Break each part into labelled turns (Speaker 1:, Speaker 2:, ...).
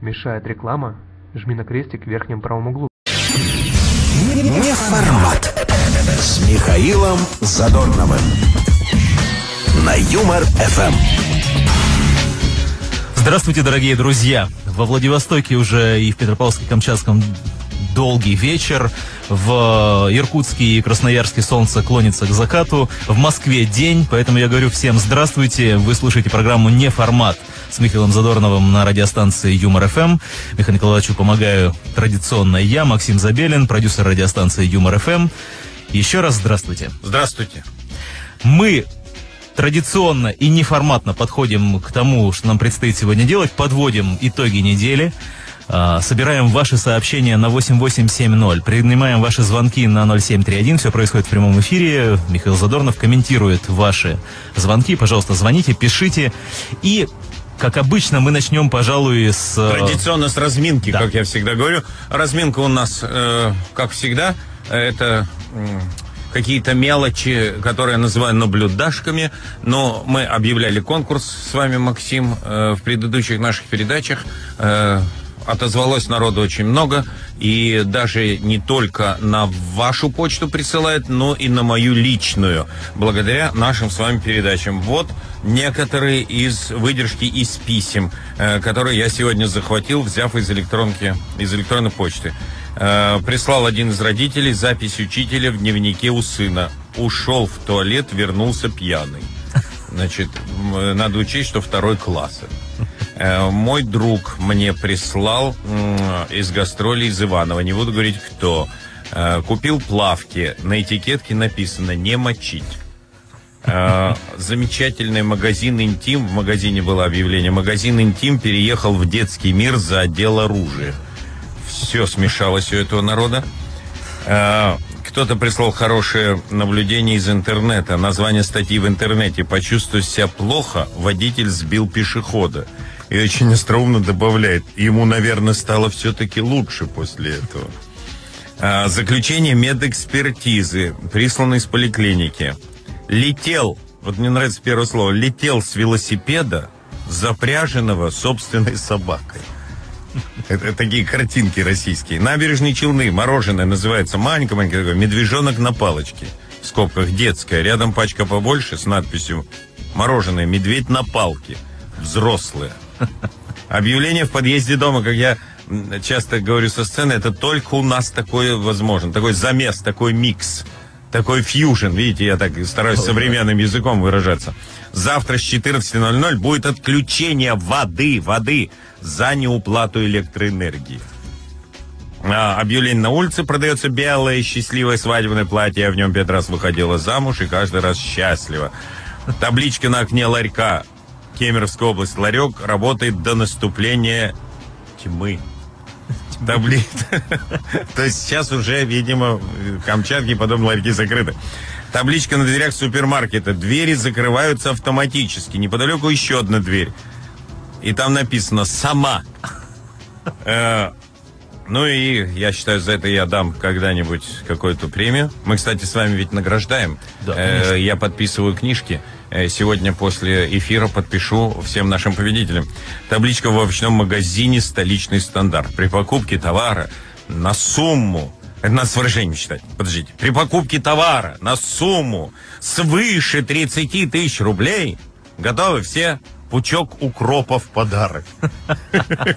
Speaker 1: Мешает реклама? Жми на крестик в верхнем правом углу.
Speaker 2: Не формат. С Михаилом Задорновым. На Юмор ФМ.
Speaker 3: Здравствуйте, дорогие друзья! Во Владивостоке уже и в Петропавловске-Камчатском долгий вечер. В Иркутске и Красноярске солнце клонится к закату. В Москве день, поэтому я говорю всем здравствуйте. Вы слушаете программу «Не формат» с Михаилом Задорновым на радиостанции Юмор ФМ. Михаилу Николаевичу помогаю традиционно я, Максим Забелин, продюсер радиостанции Юмор ФМ. Еще раз здравствуйте.
Speaker 4: Здравствуйте.
Speaker 3: Мы традиционно и неформатно подходим к тому, что нам предстоит сегодня делать, подводим итоги недели, собираем ваши сообщения на 8870, принимаем ваши звонки на 0731, все происходит в прямом эфире, Михаил Задорнов комментирует ваши звонки, пожалуйста, звоните, пишите, и как обычно, мы начнем, пожалуй, с...
Speaker 4: Традиционно с разминки,
Speaker 3: Да.
Speaker 4: как я всегда говорю. Разминка у нас, э, как всегда, это какие-то мелочи, которые я называю наблюдашками. Но мы объявляли конкурс с вами, Максим, э, в предыдущих наших передачах. Э, Отозвалось народу очень много, и даже не только на вашу почту присылают, но и на мою личную, благодаря нашим с вами передачам. Вот некоторые из выдержки из писем, э, которые я сегодня захватил, взяв из электронки, из электронной почты. Э, Прислал один из родителей запись учителя в дневнике у сына. Ушел в туалет, вернулся пьяный. Значит, м, надо учесть, что второй класс. Э, Мой друг мне прислал из гастролей из Иванова, не буду говорить кто. Э, Купил плавки, на этикетке написано «не мочить». Э, Замечательный магазин «Интим», в магазине было объявление, магазин «Интим» переехал в детский мир за отдел оружия. Все смешалось у этого народа. Кто-то прислал хорошее наблюдение из интернета. Название статьи в интернете. Почувствовав себя плохо, водитель сбил пешехода. И очень остроумно добавляет. Ему, наверное, стало все-таки лучше после этого. А, Заключение медэкспертизы, присланное из поликлиники. Летел, вот мне нравится первое слово, летел с велосипеда, запряженного собственной собакой. Это такие картинки российские. Набережные Челны, мороженое называется маленькое-маленькое, медвежонок на палочке. В скобках детское. Рядом пачка побольше с надписью мороженое, медведь на палке. Взрослое. Объявление в подъезде дома, как я часто говорю со сцены, это только у нас такое возможно. Такой замес, такой микс, такой фьюжн. Видите, я так стараюсь современным языком выражаться. Завтра с 14.00 будет отключение воды, воды за неуплату электроэнергии. А, объявление на улице продается белое счастливое свадебное платье. Я в нем пять раз выходила замуж и каждый раз счастлива. Табличка на окне ларька. Кемеровская область. Ларек работает до наступления тьмы. Табли... То есть сейчас уже, видимо, Камчатки подобные ларьки закрыты. Табличка на дверях супермаркета. Двери закрываются автоматически. Неподалеку еще одна дверь. И там написано «Сама». Э, Ну и я считаю, за это я дам когда-нибудь какую-то премию. Мы, кстати, с вами ведь награждаем.
Speaker 3: Да,
Speaker 4: Э, я подписываю книжки. Э, Сегодня после эфира подпишу всем нашим победителям. Табличка в овощном магазине «Столичный стандарт». При покупке товара на сумму это надо с выражением считать. Подождите. При покупке товара на сумму свыше 30 тысяч рублей готовы все пучок укропа в подарок.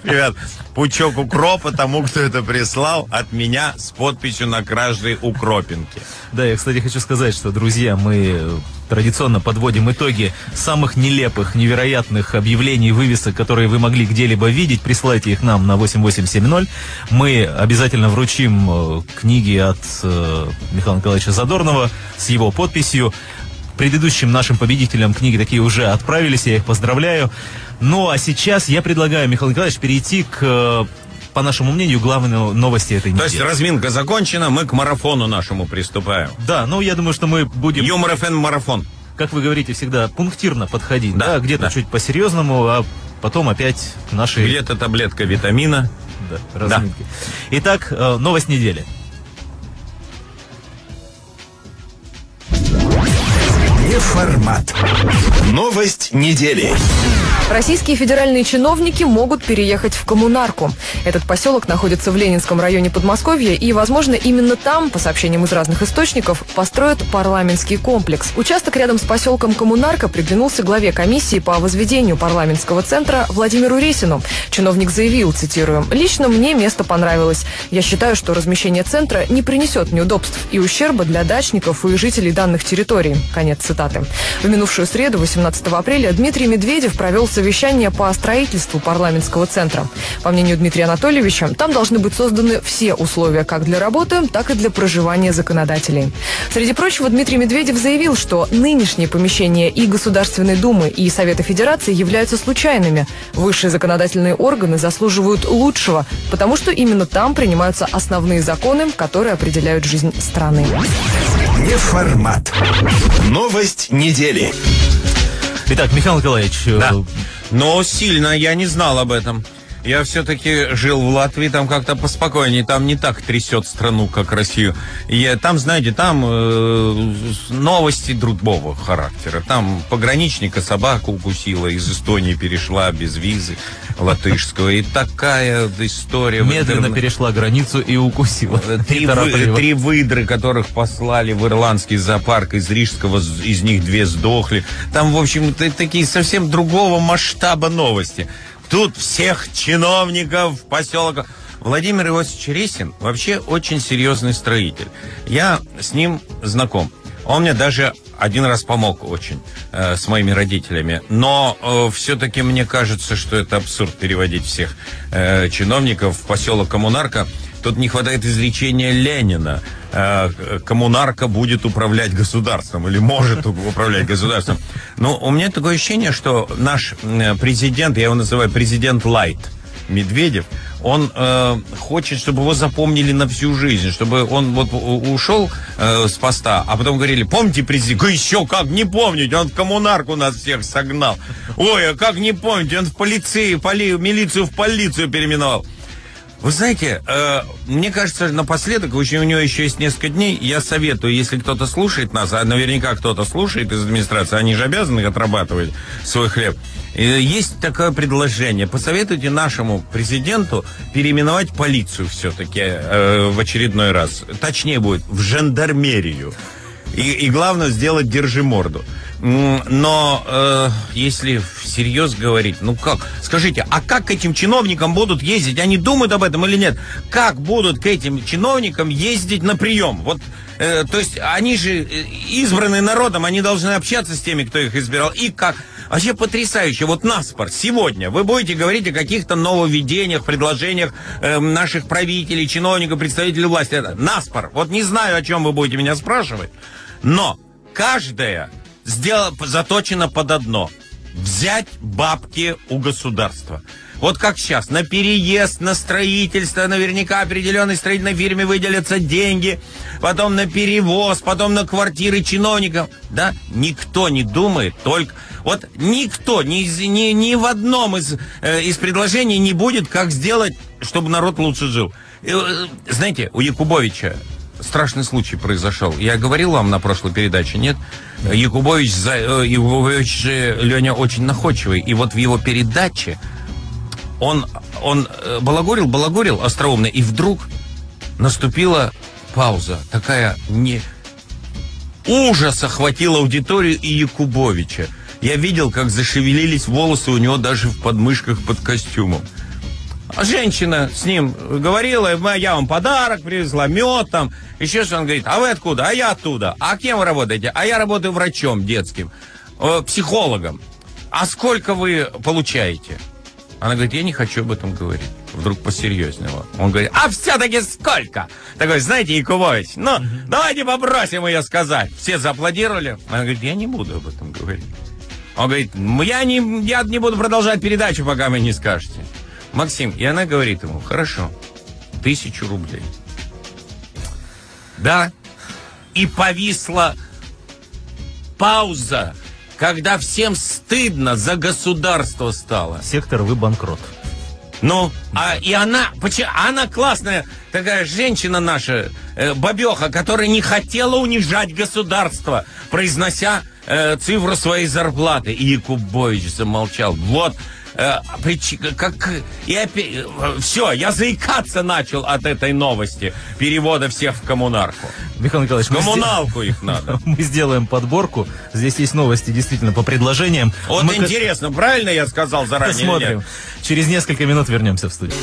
Speaker 4: Ребят, пучок укропа тому, кто это прислал, от меня с подписью на каждой укропинке.
Speaker 3: Да, я, кстати, хочу сказать, что, друзья, мы э, традиционно подводим итоги самых нелепых, невероятных объявлений и вывесок, которые вы могли где-либо видеть. Присылайте их нам на 8870. Мы обязательно вручим э, книги от э, Михаила Николаевича Задорнова с его подписью. Предыдущим нашим победителям книги такие уже отправились, я их поздравляю. Ну, а сейчас я предлагаю, Михаил Николаевич, перейти к, э, по нашему мнению, главной но- новости этой
Speaker 4: То есть
Speaker 3: недели.
Speaker 4: разминка закончена, мы к марафону нашему приступаем.
Speaker 3: Да, ну, я думаю, что мы будем...
Speaker 4: Юмор ФМ марафон.
Speaker 3: как вы говорите, всегда пунктирно подходить, да,
Speaker 4: Да,
Speaker 3: где-то
Speaker 4: да.
Speaker 3: чуть по-серьезному, а потом опять к нашей
Speaker 4: Где-то таблетка витамина.
Speaker 3: да, разминке. Итак, э, новость недели.
Speaker 2: Не формат. Новость недели.
Speaker 5: Российские федеральные чиновники могут переехать в Коммунарку. Этот поселок находится в Ленинском районе Подмосковья, и, возможно, именно там, по сообщениям из разных источников, построят парламентский комплекс. Участок рядом с поселком Коммунарка приглянулся главе комиссии по возведению парламентского центра Владимиру Ресину. Чиновник заявил, цитирую, «Лично мне место понравилось. Я считаю, что размещение центра не принесет неудобств и ущерба для дачников и жителей данных территорий». Конец цитаты. В минувшую среду, 18 апреля, Дмитрий Медведев провел совещание по строительству парламентского центра. По мнению Дмитрия Анатольевича, там должны быть созданы все условия как для работы, так и для проживания законодателей. Среди прочего, Дмитрий Медведев заявил, что нынешние помещения и Государственной Думы, и Совета Федерации являются случайными. Высшие законодательные органы заслуживают лучшего, потому что именно там принимаются основные законы, которые определяют жизнь страны.
Speaker 2: Неформат. Новость недели.
Speaker 3: Итак, Михаил Николаевич, э,
Speaker 4: Да. Но сильно я не знал об этом. Я все-таки жил в Латвии, там как-то поспокойнее, там не так трясет страну, как Россию. И я- там, знаете, там э, новости другого характера. Там пограничника собака укусила, из Эстонии перешла без визы латышского. И такая история.
Speaker 3: медленно
Speaker 4: интернете.
Speaker 3: перешла границу и укусила.
Speaker 4: Три, вы-
Speaker 3: Неторопливо.
Speaker 4: три выдры, которых послали в ирландский зоопарк из Рижского, из них две сдохли. Там, в общем, такие совсем другого масштаба новости. Тут всех чиновников поселка. Владимир Иосифович Ресин вообще очень серьезный строитель. Я с ним знаком. Он мне даже один раз помог очень э, с моими родителями. Но все-таки мне кажется, что это абсурд переводить всех э, чиновников в поселок Коммунарка. Тут не хватает изречения Ленина. Э, коммунарка будет управлять государством или может управлять государством. Но у меня такое ощущение, что наш э, президент, я его называю президент Лайт, Медведев, он э, хочет, чтобы его запомнили на всю жизнь, чтобы он вот ушел э, с поста, а потом говорили, помните президент? Еще как не помнить, он в коммунарку нас всех согнал. Ой, а как не помнить, он в полиции, поли, милицию в полицию переименовал. Вы знаете, э, мне кажется, напоследок, очень у него еще есть несколько дней, я советую, если кто-то слушает нас, а наверняка кто-то слушает из администрации, они же обязаны отрабатывать свой хлеб. И есть такое предложение. Посоветуйте нашему президенту переименовать полицию все-таки э, в очередной раз. Точнее будет, в жандармерию. И, и главное, сделать держи морду. Но э, если всерьез говорить, ну как? Скажите, а как к этим чиновникам будут ездить? Они думают об этом или нет? Как будут к этим чиновникам ездить на прием? Вот, э, то есть они же э, избраны народом, они должны общаться с теми, кто их избирал. И как? Вообще потрясающе. Вот наспор сегодня вы будете говорить о каких-то нововведениях, предложениях э, наших правителей, чиновников, представителей власти. Это наспор. Вот не знаю, о чем вы будете меня спрашивать, но каждая сделала, заточена под одно. Взять бабки у государства. Вот как сейчас, на переезд, на строительство, наверняка определенной строительной фирме выделятся деньги, потом на перевоз, потом на квартиры чиновников. Да, никто не думает, только... Вот никто, ни, ни, ни в одном из, э, из предложений не будет, как сделать, чтобы народ лучше жил. Э, э, знаете, у Якубовича страшный случай произошел. Я говорил вам на прошлой передаче, нет? Якубович, за- э, Якубович Леня очень находчивый. И вот в его передаче он, он э, балагурил, балагурил остроумно, и вдруг наступила пауза. Такая не... Ужас охватил аудиторию и Якубовича. Я видел, как зашевелились волосы у него даже в подмышках под костюмом. Женщина с ним говорила, «Ма, я вам подарок привезла, мед там, еще что он говорит, а вы откуда? А я оттуда. А кем вы работаете? А я работаю врачом детским, э, психологом. А сколько вы получаете? Она говорит, я не хочу об этом говорить. Вдруг посерьезнее. Он говорит, а все-таки сколько? Такой, знаете, Якубович, ну, давайте попросим ее сказать. Все зааплодировали. Она говорит, я не буду об этом говорить. Он говорит, «М, я не, я не буду продолжать передачу, пока вы не скажете. Максим, и она говорит ему, хорошо, тысячу рублей. Да, и повисла пауза, когда всем стыдно за государство стало.
Speaker 3: Сектор, вы банкрот.
Speaker 4: Ну, а, и она, почему, она классная такая женщина наша, э, бабеха, которая не хотела унижать государство, произнося э, цифру своей зарплаты. И Якубович замолчал. Вот как и опять все, я заикаться начал от этой новости перевода всех в коммунарку.
Speaker 3: Михаил Николаевич,
Speaker 4: коммуналку их надо.
Speaker 3: мы сделаем подборку. Здесь есть новости действительно по предложениям.
Speaker 4: Вот
Speaker 3: Мы
Speaker 4: интересно, правильно я сказал заранее?
Speaker 3: Посмотрим. Через несколько минут вернемся в студию.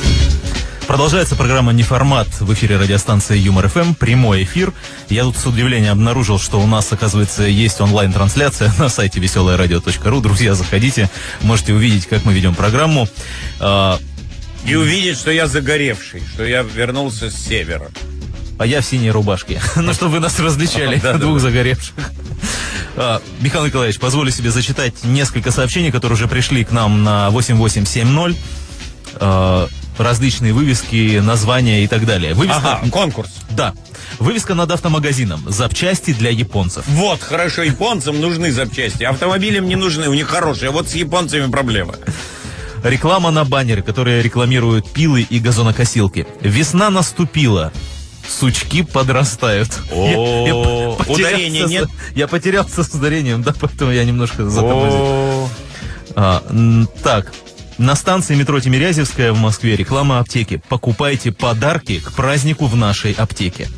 Speaker 3: Продолжается программа «Неформат» в эфире радиостанции Юмор ФМ. Прямой эфир. Я тут с удивлением обнаружил, что у нас, оказывается, есть онлайн-трансляция на сайте веселорадио.ру. Друзья, заходите, можете увидеть, как мы ведем программу. А,
Speaker 4: И увидеть, что я загоревший, что я вернулся с севера.
Speaker 3: а я в синей рубашке. Ну, чтобы вы нас различали, двух загоревших. А, Михаил Николаевич, позволю себе зачитать несколько сообщений, которые уже пришли к нам на 8870. Различные вывески, названия и так далее. Вывеска,
Speaker 4: Ага, конкурс.
Speaker 3: да. Вывеска над автомагазином. Запчасти для японцев.
Speaker 4: Вот, хорошо, японцам нужны запчасти, автомобилям не нужны, у них хорошие. Вот с японцами проблема.
Speaker 3: Реклама на баннеры, которые рекламируют пилы и газонокосилки. Весна наступила. Сучки подрастают.
Speaker 4: О, ударения
Speaker 3: с-
Speaker 4: нет?
Speaker 3: Я потерялся с ударением, да, поэтому я немножко затормозил. А, так, на станции метро Тимирязевская в Москве реклама аптеки. Покупайте подарки к празднику в нашей аптеке.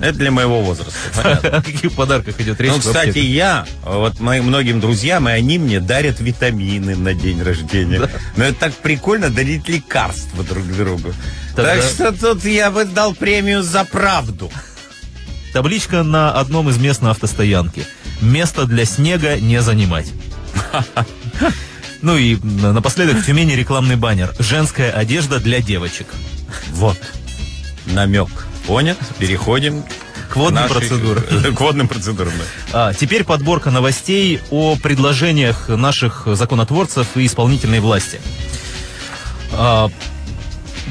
Speaker 4: Это для моего возраста. понятно.
Speaker 3: О каких подарках идет речь?
Speaker 4: Ну, кстати, я, вот моим многим друзьям, и они мне дарят витамины на день рождения. Но это так прикольно дарить лекарства друг другу.
Speaker 3: Тогда-
Speaker 4: Так что тут я бы дал премию за правду.
Speaker 3: Табличка на одном из мест на автостоянке. Место для снега не занимать. Ну и напоследок в Тюмени рекламный баннер. Женская одежда для девочек.
Speaker 4: Вот. Намек. Понят? Переходим
Speaker 3: К водным
Speaker 4: нашей-
Speaker 3: процедурам.
Speaker 4: К водным процедурам. да.
Speaker 3: А, теперь подборка новостей о предложениях наших законотворцев и исполнительной власти. А,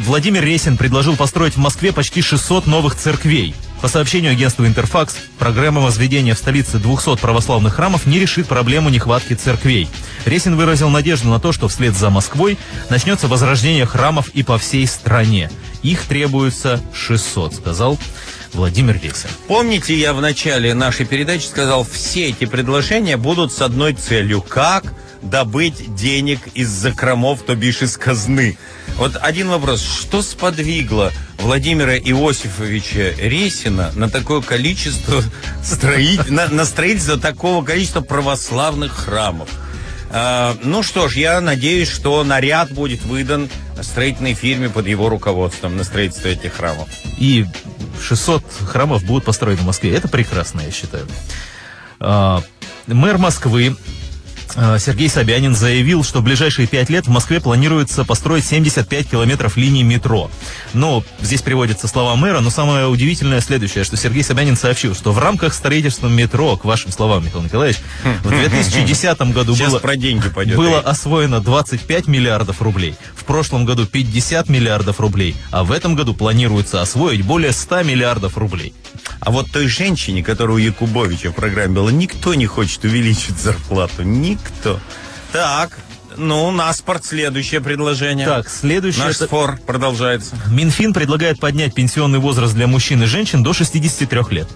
Speaker 3: Владимир Ресин предложил построить в Москве почти 600 новых церквей. По сообщению агентства «Интерфакс», программа возведения в столице 200 православных храмов не решит проблему нехватки церквей. Ресин выразил надежду на то, что вслед за Москвой начнется возрождение храмов и по всей стране. Их требуется 600, сказал Владимир Ресин.
Speaker 4: Помните, я в начале нашей передачи сказал, все эти предложения будут с одной целью. Как добыть денег из закромов, то бишь из казны? Вот один вопрос. Что сподвигло Владимира Иосифовича Ресина на такое количество строить, на, на строительство такого количества православных храмов? А, ну что ж, я надеюсь, что наряд будет выдан строительной фирме под его руководством на строительство этих храмов.
Speaker 3: И 600 храмов будут построены в Москве. Это прекрасно, я считаю. А, Мэр Москвы Сергей Собянин заявил, что в ближайшие пять лет в Москве планируется построить 75 километров линий метро. Ну, здесь приводятся слова мэра, но самое удивительное следующее, что Сергей Собянин сообщил, что в рамках строительства метро, к вашим словам, Михаил Николаевич, в 2010 году
Speaker 4: Сейчас
Speaker 3: было...
Speaker 4: про деньги пойдет.
Speaker 3: Было освоено 25 миллиардов рублей. В прошлом году 50 миллиардов рублей. А в этом году планируется освоить более 100 миллиардов рублей.
Speaker 4: А вот той женщине, которая у Якубовича в программе была, никто не хочет увеличить зарплату. Никто. Так, ну, на спорт следующее предложение.
Speaker 3: Так, следующее...
Speaker 4: Наш
Speaker 3: это-
Speaker 4: спор продолжается.
Speaker 3: Минфин предлагает поднять пенсионный возраст для мужчин и женщин до 63 лет.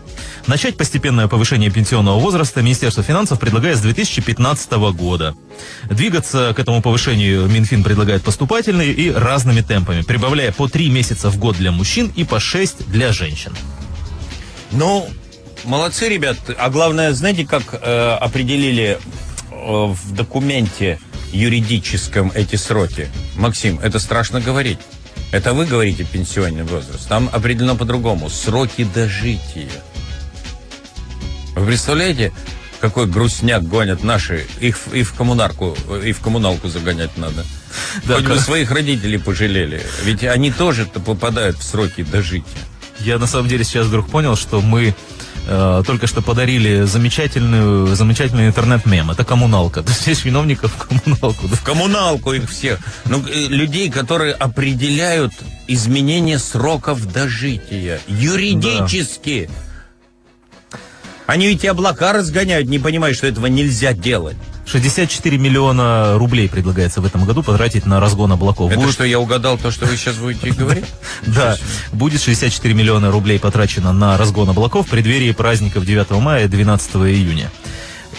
Speaker 3: Начать постепенное повышение пенсионного возраста Министерство финансов предлагает с 2015 года. Двигаться к этому повышению Минфин предлагает поступательно и разными темпами, прибавляя по 3 месяца в год для мужчин и по 6 для женщин.
Speaker 4: Ну, молодцы, ребят. А главное, знаете, как э, определили э, в документе юридическом эти сроки? Максим, это страшно говорить. Это вы говорите пенсионный возраст. Там определено по-другому. Сроки дожития. Вы представляете, какой грустняк гонят наши? Их и в коммунарку, и в коммуналку загонять надо.
Speaker 3: Да,
Speaker 4: Хоть бы своих родителей пожалели. Ведь они тоже попадают в сроки дожития.
Speaker 3: Я на самом деле сейчас вдруг понял, что мы э, только что подарили замечательную, замечательный интернет-мем. Это коммуналка. То есть здесь виновников в коммуналку. да.
Speaker 4: В коммуналку их всех. Ну, э, людей, которые определяют изменение сроков дожития. Юридически. Они ведь и облака разгоняют, не понимая, что этого нельзя делать.
Speaker 3: 64 миллиона рублей предлагается в этом году потратить на разгон облаков.
Speaker 4: Это
Speaker 3: Будет-
Speaker 4: что, я угадал то, что вы сейчас будете говорить?
Speaker 3: Да, будет 64 миллиона рублей потрачено на разгон облаков в преддверии праздников 9 мая и 12 июня.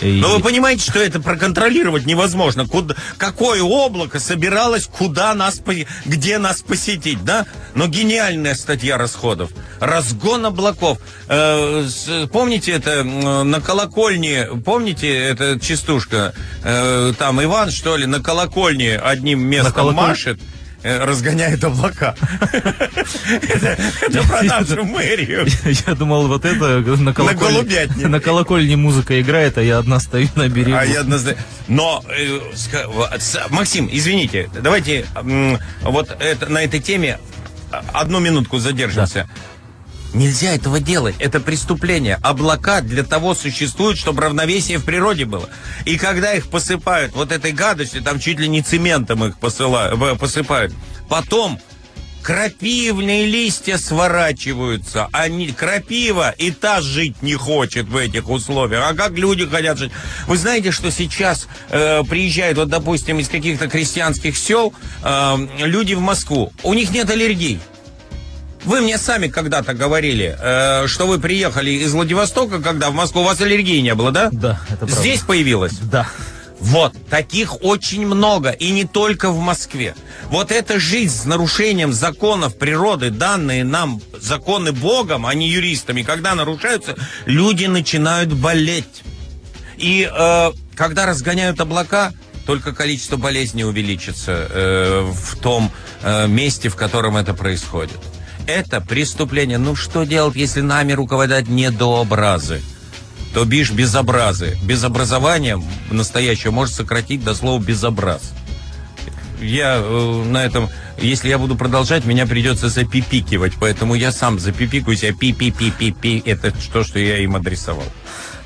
Speaker 3: И-
Speaker 4: Но вы понимаете, что это проконтролировать невозможно. Куда, какое облако собиралось, куда нас, где нас посетить, да? Но гениальная статья расходов. Разгон облаков. Э, с- помните это на колокольне, помните эта частушка? Э, там Иван, что ли, на колокольне одним местом
Speaker 3: колоколь-
Speaker 4: машет. Э, Разгоняет облака. Это про нашу мэрию.
Speaker 3: Я думал, вот это на колокольне, на колокольне музыка играет, а я одна стою на берегу.
Speaker 4: А я однозначно... Но, э, Максим, извините, давайте вот на этой теме а, одну минутку задержимся. Нельзя этого делать. Это преступление. Облака для того существуют, чтобы равновесие в природе было. И когда их посыпают вот этой гадостью, там чуть ли не цементом их посыла- в- посыпают, потом крапивные листья сворачиваются. Они, крапива и та жить не хочет в этих условиях. А как люди хотят жить? Вы знаете, что сейчас э, приезжают, вот, допустим, из каких-то крестьянских сел э, люди в Москву. У них нет аллергий. Вы мне сами когда-то говорили, э, что вы приехали из Владивостока, когда в Москву у вас аллергии не было, да?
Speaker 3: Да, это правда.
Speaker 4: Здесь появилась?
Speaker 3: Да.
Speaker 4: Вот, таких очень много, и не только в Москве. Вот эта жизнь с нарушением законов природы, данные нам законы Богом, а не юристами, когда нарушаются, люди начинают болеть. И э, когда разгоняют облака, только количество болезней увеличится э, в том э, месте, в котором это происходит. Это преступление. Ну что делать, если нами руководят недообразы? то бишь безобразы. Безобразование настоящее может сократить до слова безобраз. Я э, на этом, если я буду продолжать, меня придется запипикивать, поэтому я сам запипикаюсь, а пи-пи-пи-пи-пи, это то, что я им адресовал.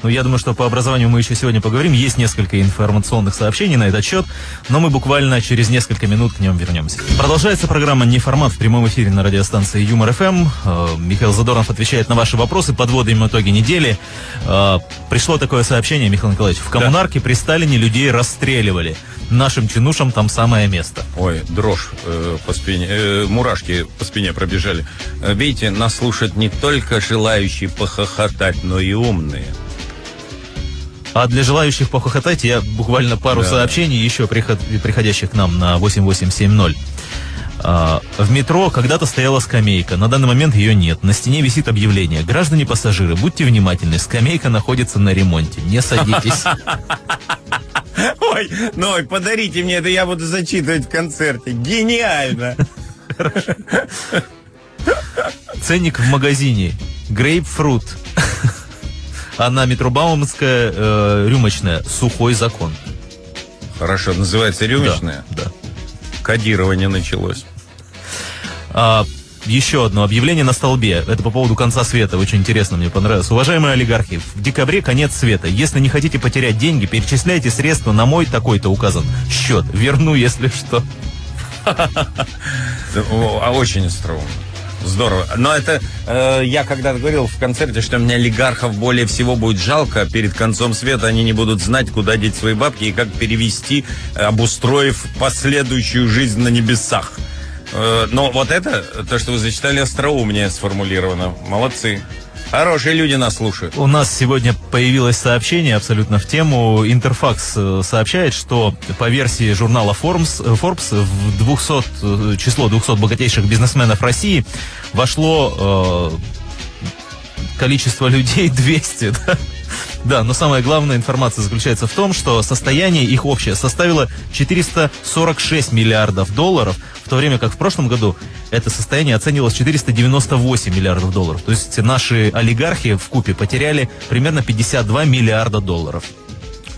Speaker 3: Ну, я думаю, что по образованию мы еще сегодня поговорим. Есть несколько информационных сообщений на этот счет, но мы буквально через несколько минут к ним вернемся. Продолжается программа «Не формат» в прямом эфире на радиостанции Юмор ФМ. Э, Михаил Задорнов отвечает на ваши вопросы, подводим итоги недели. Э, Пришло такое сообщение, Михаил Николаевич. В коммунарке при Сталине людей расстреливали. Нашим чинушам там самое место.
Speaker 4: Ой, дрожь э, по спине, э, мурашки по спине пробежали. Э, Видите, нас слушают не только желающие похохотать, но и умные.
Speaker 3: А для желающих похохотать я буквально пару
Speaker 4: Да.
Speaker 3: сообщений еще приход- приходящих к нам на 8870. А, в метро когда-то стояла скамейка, на данный момент ее нет. На стене висит объявление. Граждане-пассажиры, будьте внимательны, скамейка находится на ремонте, не садитесь.
Speaker 4: Ой, ну подарите мне это, я буду зачитывать в концерте. Гениально!
Speaker 3: Ценник в магазине. Грейпфрут. А на метро Бауманская э, рюмочная. Сухой закон.
Speaker 4: Хорошо, называется рюмочная.
Speaker 3: Да, да.
Speaker 4: Кодирование началось.
Speaker 3: А, еще одно объявление на столбе. Это по поводу конца света. Очень интересно, мне понравилось. Уважаемые олигархи, в декабре конец света. Если не хотите потерять деньги, перечисляйте средства на мой такой-то указан счет. Верну, если что.
Speaker 4: А очень остроумно. Здорово. Но это э, я когда-то говорил в концерте, что мне олигархов более всего будет жалко. Перед концом света они не будут знать, куда деть свои бабки и как перевести, э, обустроив последующую жизнь на небесах. Э, но вот это, то, что вы зачитали, остроумнее сформулировано. Молодцы. Хорошие люди нас слушают.
Speaker 3: У нас сегодня появилось сообщение абсолютно в тему. Интерфакс э, сообщает, что по версии журнала Forbes, э, Forbes в 200, э, число 200 богатейших бизнесменов России вошло э, количество людей 200. Да? Да, но самая главная информация заключается в том, что состояние их общее составило 446 миллиардов долларов, в то время как в прошлом году это состояние оценивалось 498 миллиардов долларов. То есть наши олигархи в купе потеряли примерно 52 миллиарда долларов.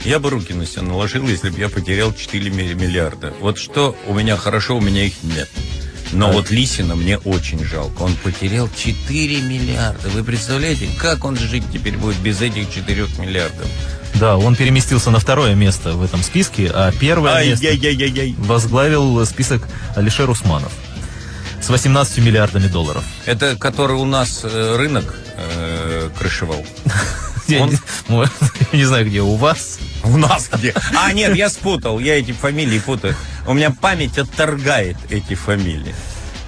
Speaker 4: Я бы руки на себя наложил, если бы я потерял 4 ми- миллиарда. Вот что у меня хорошо, у меня их нет. Но вот Лисина мне очень жалко. Он потерял 4 миллиарда. Вы представляете, как он жить теперь будет без этих 4 миллиардов?
Speaker 3: Да, он переместился на второе место в этом списке, а первое место возглавил список Алишер Усманов с 18 миллиардами долларов.
Speaker 4: Это который у нас э, рынок э, крышевал.
Speaker 3: Я,
Speaker 4: Он-
Speaker 3: не, я не знаю, где у вас.
Speaker 4: У нас где? А, нет, я спутал. Я эти фамилии путаю. У меня память отторгает эти фамилии.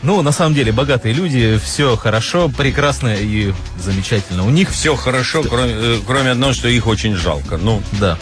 Speaker 3: Ну, на самом деле, богатые люди, все хорошо, прекрасно и замечательно. У них
Speaker 4: Все хорошо, кроме, э, кроме одного, что их очень жалко. Ну,
Speaker 3: Да.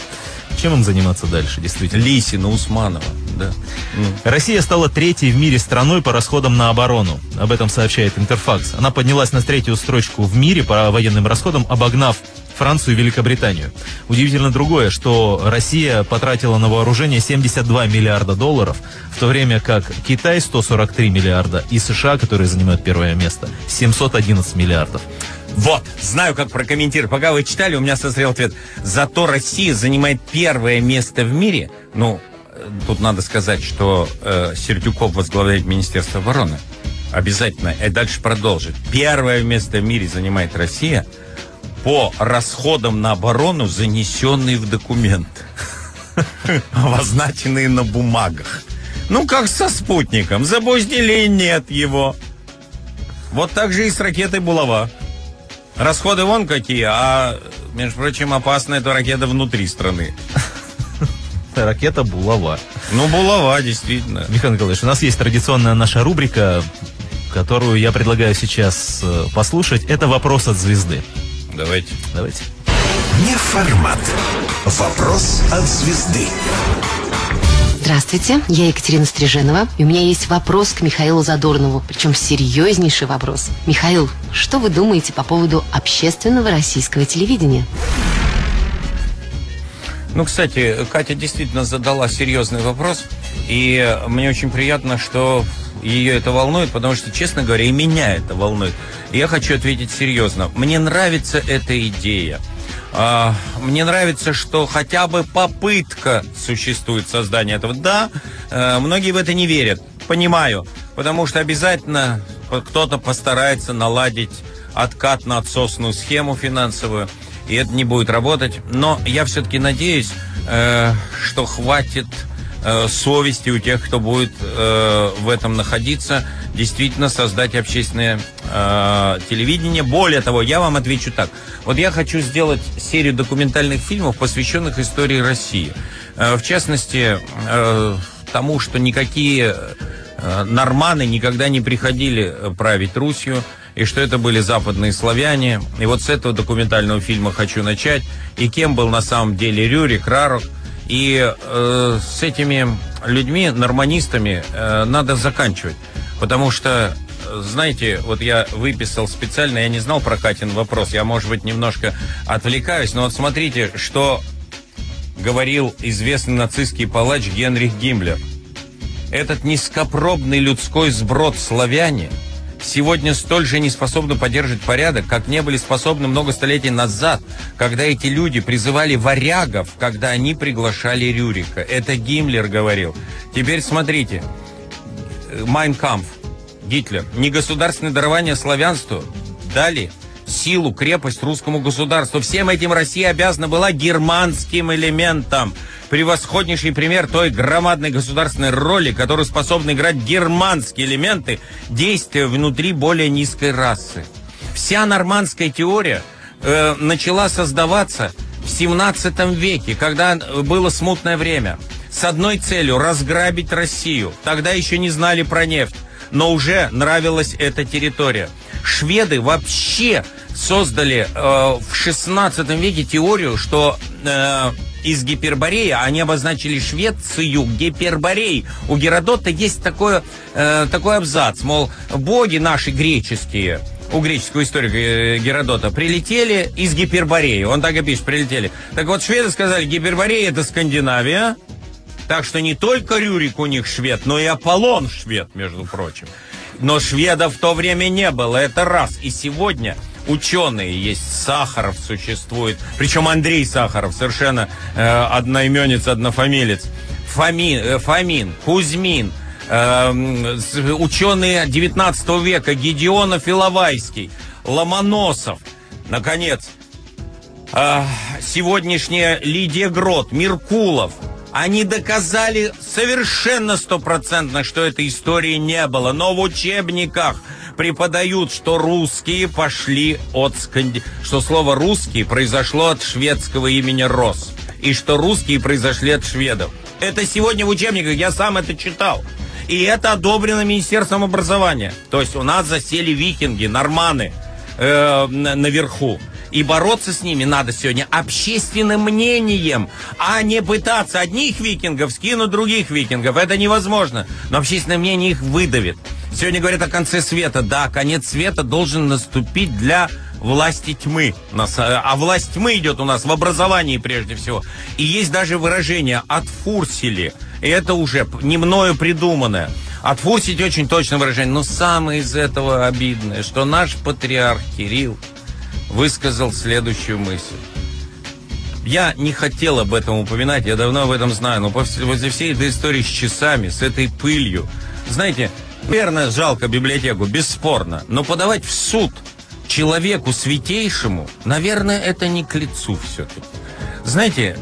Speaker 3: Чем им заниматься дальше, действительно?
Speaker 4: Лисина, Усманова, да. Ну.
Speaker 3: Россия стала третьей в мире страной по расходам на оборону. Об этом сообщает Интерфакс. Она поднялась на третью строчку в мире по военным расходам, обогнав Францию и Великобританию. Удивительно другое, что Россия потратила на вооружение 72 миллиарда долларов, в то время как Китай 143 миллиарда и США, которые занимают первое место, 711 миллиардов.
Speaker 4: Вот, знаю, как прокомментировать. Пока вы читали, у меня созрел ответ. Зато Россия занимает первое место в мире. Ну, э, тут надо сказать, что э, Сердюков возглавляет Министерство обороны. Обязательно. И дальше продолжит. Первое место в мире занимает Россия по расходам на оборону, занесенные в документ. Обозначенные на бумагах. Ну, как со спутником. Запустили, нет его. Вот так же и с ракетой «Булава». Расходы вон какие, а, между прочим, опасная эта ракета внутри страны.
Speaker 3: Ракета «Булава».
Speaker 4: Ну, булава, действительно.
Speaker 3: Михаил Николаевич, у нас есть традиционная наша рубрика, которую я предлагаю сейчас э, послушать. Это «Вопрос от звезды».
Speaker 4: Давайте.
Speaker 3: Давайте.
Speaker 2: Неформат. Вопрос от звезды.
Speaker 6: Здравствуйте, я Екатерина Стриженова, и у меня есть вопрос к Михаилу Задорнову, причем серьезнейший вопрос. Михаил, что вы думаете по поводу общественного российского телевидения?
Speaker 4: Ну, кстати, Катя действительно задала серьезный вопрос, и мне очень приятно, что ее это волнует, потому что, честно говоря, и меня это волнует. Я хочу ответить серьезно. Мне нравится эта идея. А, Мне нравится, что хотя бы попытка существует создания этого. Да, э, многие в это не верят, понимаю, потому что обязательно кто-то постарается наладить откат на отсосную схему финансовую, и это не будет работать. Но я все-таки надеюсь, э, что хватит э, совести у тех, кто будет э, в этом находиться, действительно создать общественное э, телевидение. Более того, я вам отвечу так. Вот я хочу сделать серию документальных фильмов, посвященных истории России. Э, в частности, э, тому, что никакие э, норманы никогда не приходили э, править Русью, и что это были западные славяне. И вот с этого документального фильма хочу начать. И кем был на самом деле Рюрик, Рарок. И э, с этими людьми, норманистами, э, надо заканчивать. Потому что, знаете, вот я выписал специально, я не знал про Катин вопрос, я, может быть, немножко отвлекаюсь, но вот смотрите, что говорил известный нацистский палач Генрих Гиммлер. Этот низкопробный людской сброд славяне сегодня столь же не способны поддерживать порядок, как не были способны много столетий назад, когда эти люди призывали варягов, когда они приглашали Рюрика. Это Гиммлер говорил. Теперь смотрите. Майнкамф, Гитлер. Негосударственное дарование славянству дали силу, крепость русскому государству. Всем этим Россия обязана была германским элементом. Превосходнейший пример той громадной государственной роли, которую способны играть германские элементы, действия внутри более низкой расы. Вся нормандская теория э, начала создаваться в 17 веке, когда было смутное время. С одной целью – разграбить Россию. Тогда еще не знали про нефть, но уже нравилась эта территория. Шведы вообще создали э, в 16 веке теорию, что э, из Гипербореи они обозначили Швецию Гиперборей. У Геродота есть такое, э, такой абзац, мол, боги наши греческие, у греческого историка э, Геродота, прилетели из Гипербореи. Он так и пишет, прилетели. Так вот, шведы сказали, Гиперборея это Скандинавия, так что не только Рюрик у них швед, но и Аполлон швед, между прочим. Но шведов в то время не было, это раз. И сегодня ученые есть, Сахаров существует, причем Андрей Сахаров, совершенно э, одноименец, однофамилец. Фомин, э, Фомин Кузьмин, э, ученые 19 века, Гедеонов Иловайский, Ломоносов, наконец, а, сегодняшняя Лидия Грот, Меркулов, они доказали совершенно стопроцентно, что этой истории не было. Но в учебниках преподают, что русские пошли от сканди... что слово «русский» произошло от шведского имени «Рос», и что русские произошли от шведов. Это сегодня в учебниках, я сам это читал. И это одобрено Министерством образования. То есть у нас засели викинги, норманы э, на- наверху. И бороться с ними надо сегодня общественным мнением, а не пытаться одних викингов скинуть других викингов. Это невозможно. Но общественное мнение их выдавит. Сегодня говорят о конце света. Да, конец света должен наступить для власти тьмы. А власть тьмы идет у нас в образовании прежде всего. И есть даже выражение «отфурсили». И это уже не мною придуманное. Отфурсить очень точное выражение. Но самое из этого обидное, что наш патриарх Кирилл высказал следующую мысль. Я не хотел об этом упоминать, я давно об этом знаю, но после, всей этой истории с часами, с этой пылью, знаете, наверное, жалко библиотеку, бесспорно, но подавать в суд человеку святейшему, наверное, это не к лицу все-таки. Знаете,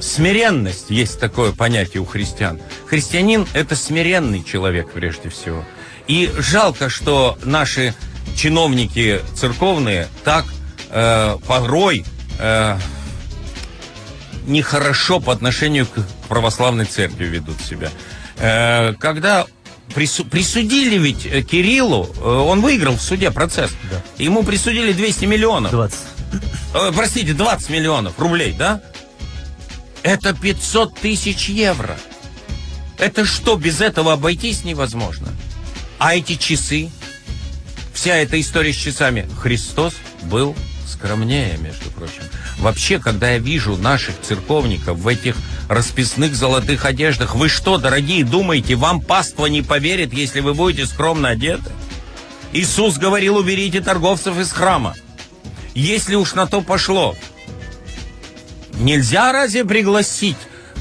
Speaker 4: смиренность есть такое понятие у христиан. Христианин – это смиренный человек прежде всего. И жалко, что наши чиновники церковные так э, порой э, нехорошо по отношению к православной церкви ведут себя. Э, когда прису- присудили ведь э, Кириллу, э, он выиграл в суде процесс. Ему присудили 200 миллионов.
Speaker 3: 20.
Speaker 4: Э, простите, 20 миллионов рублей, да? Это 500 тысяч евро. Это что, без этого обойтись невозможно? А эти часы, вся эта история с часами, Христос был скромнее, между прочим. Вообще, когда я вижу наших церковников в этих расписных золотых одеждах, вы что, дорогие, думаете, вам паства не поверит, если вы будете скромно одеты? Иисус говорил, уберите торговцев из храма. Если уж на то пошло, нельзя разве пригласить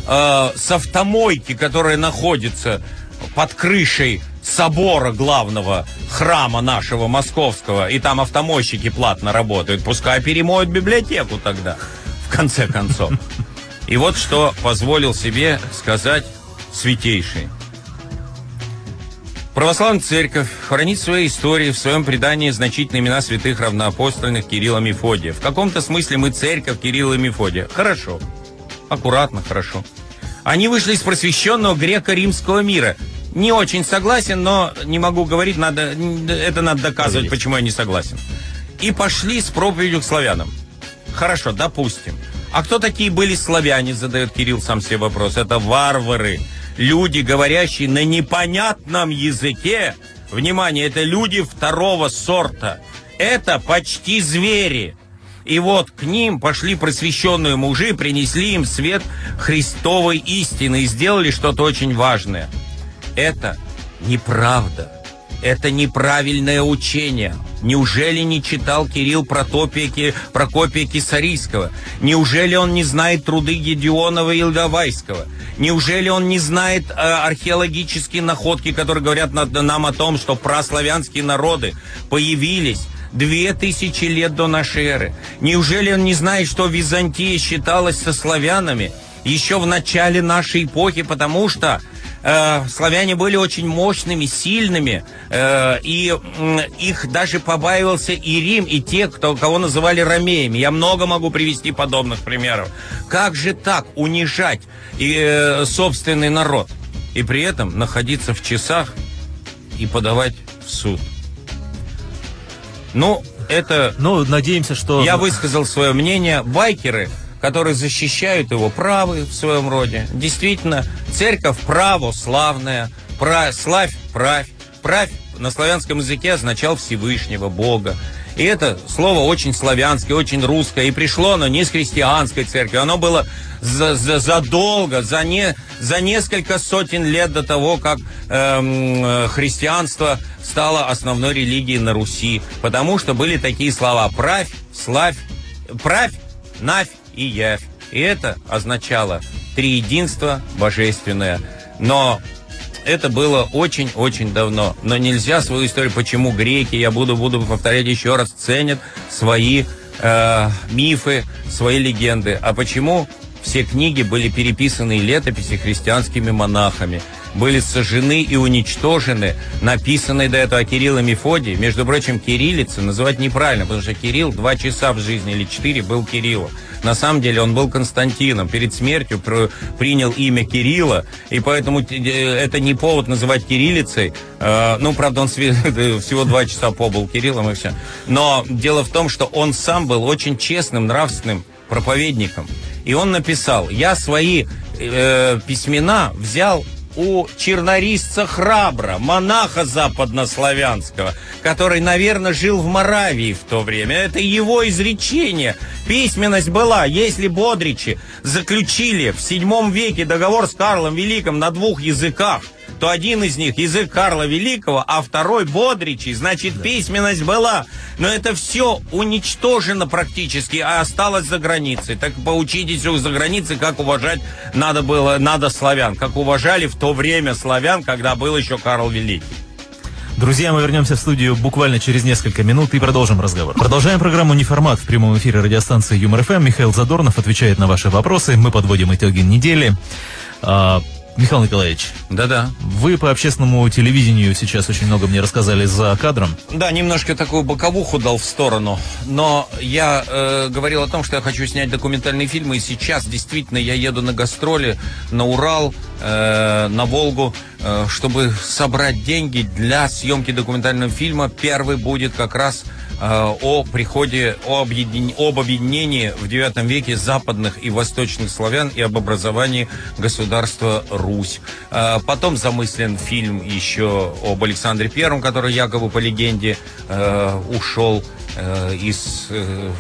Speaker 4: э, с автомойки, которая находится под крышей собора главного храма нашего московского, и там автомойщики платно работают, пускай перемоют библиотеку тогда, в конце концов. И вот что позволил себе сказать святейший. Православная церковь хранит в своей истории, в своем предании значительные имена святых равноапостольных Кирилла и Мефодия. В каком-то смысле мы церковь Кирилла и Мефодия. Хорошо. Аккуратно, хорошо. Они вышли из просвещенного греко-римского мира. Не очень согласен, но не могу говорить, надо, это надо доказывать, почему я не согласен. И пошли с проповедью к славянам. Хорошо, допустим. А кто такие были славяне, задает Кирилл сам себе вопрос. Это варвары, люди, говорящие на непонятном языке. Внимание, это люди второго сорта. Это почти звери. И вот к ним пошли просвещенные мужи, принесли им свет Христовой истины и сделали что-то очень важное. Это неправда. Это неправильное учение. Неужели не читал Кирилл Протопия, Прокопия Кисарийского? Неужели он не знает труды Гедеонова и Илгавайского? Неужели он не знает э, археологические находки, которые говорят над- нам о том, что праславянские народы появились две тысячи лет до нашей эры? Неужели он не знает, что Византия считалась со славянами еще в начале нашей эпохи, потому что э, славяне были очень мощными, сильными, э, и м, их даже побаивался и Рим, и те, кто, кого называли ромеями. Я много могу привести подобных примеров. Как же так унижать и, э, собственный народ и при этом находиться в часах и подавать в суд? Ну, это
Speaker 3: Ну, надеемся, что...
Speaker 4: я высказал свое мнение. Байкеры, которые защищают его, правы в своем роде. Действительно, церковь православная, пра, славь, правь. Правь на славянском языке означал Всевышнего, Бога. И это слово очень славянское, очень русское. И пришло оно не с христианской церкви. Оно было за- за- задолго, за, не, за несколько сотен лет до того, как эм, христианство стало основной религией на Руси. Потому что были такие слова «правь», «славь», «правь», «навь» и «явь». И это означало триединство божественное. Но это было очень-очень давно. Но нельзя свою историю, почему греки, я буду, буду повторять еще раз, ценят свои э, мифы, свои легенды. А почему все книги были переписаны летописи христианскими монахами? Были сожжены и уничтожены написанные до этого Кирилл и. Между прочим, кириллицы называть неправильно, потому что Кирилл два часа в жизни или четыре был Кириллом. На самом деле он был Константином. Перед смертью принял имя Кирилла, и поэтому э, это не повод называть кириллицей. Э, ну, правда, он све- всего два часа побыл Кириллом и все. Но дело в том, что он сам был очень честным, нравственным проповедником. И он написал, я свои э, письмена взял у чернорисца Храбра, монаха западнославянского, который, наверное, жил в Моравии в то время. Это его изречение. Письменность была, если Бодричи заключили в седьмом веке договор с Карлом Великим на двух языках, то один из них язык Карла Великого, а второй Бодричи, значит, письменность была. Но это все уничтожено практически, а осталось за границей. Так поучитесь у за границей, как уважать надо было, надо славян, как уважали в то время славян, когда был еще Карл Великий.
Speaker 3: Друзья, мы вернемся в студию буквально через несколько минут и продолжим разговор. Продолжаем программу «Неформат» в прямом эфире радиостанции Юмор ФМ. Михаил Задорнов отвечает на ваши вопросы. Мы подводим итоги недели. Михаил Николаевич,
Speaker 4: Да-да.
Speaker 3: вы по общественному телевидению сейчас очень много мне рассказали за кадром.
Speaker 4: Да, немножко такую боковуху дал в сторону, но я э, говорил о том, что я хочу снять документальные фильмы, и сейчас действительно я еду на гастроли на Урал, э, на Волгу, э, чтобы собрать деньги для съемки документального фильма. Первый будет как раз о приходе, о объедин- об объединении в IX веке западных и восточных славян и об образовании государства Русь. Э, Потом замыслен фильм еще об Александре Первом, который якобы по легенде э, ушел э, из... э,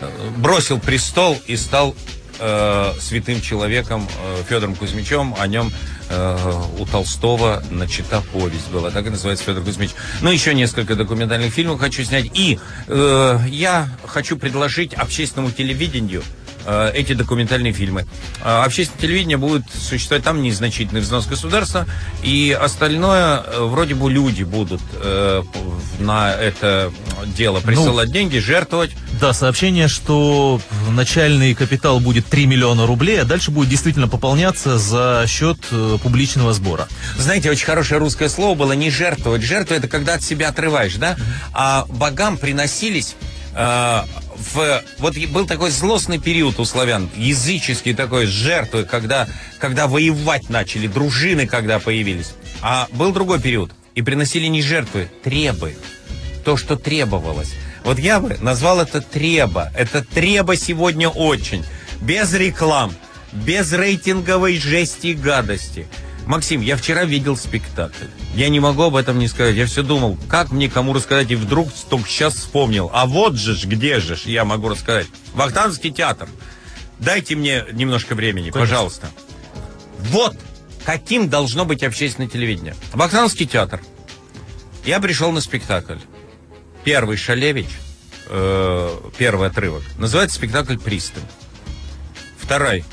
Speaker 4: э, бросил престол и стал э, святым человеком э, Федором Кузьмичем. О нем э, у Толстого начата повесть была. Так и называется Федор Кузьмич. Ну, еще несколько документальных фильмов хочу снять. И э, я хочу предложить общественному телевидению эти документальные фильмы. Э, Общественное телевидение будет существовать там незначительный взнос государства, и остальное э, вроде бы люди будут э, на это дело присылать деньги, жертвовать.
Speaker 3: Да, сообщение, что начальный капитал будет 3 миллиона рублей, а дальше будет действительно пополняться за счет э, публичного сбора.
Speaker 4: Знаете, очень хорошее русское слово было не жертвовать. Жертва это когда от себя отрываешь, да? А богам приносились э, в... Вот был такой злостный период у славян, языческий такой, с жертвой, когда, когда воевать начали, дружины когда появились. А был другой период, и приносили не жертвы, требы. То, что требовалось. Вот я бы назвал это треба. Это треба сегодня очень. Без реклам, без рейтинговой жести и гадости. Максим, я вчера видел спектакль. Я не могу об этом не сказать. Я все думал, как мне кому рассказать, и вдруг только сейчас вспомнил. А вот же ж, где же ж, я могу рассказать. Вахтанский театр. Дайте мне немножко времени, пожалуйста. Вот каким должно быть общественное телевидение. Вахтанский театр. Я пришел на спектакль. Первый Шалевич, э, первый отрывок. Называется спектакль «Пристань». Второй.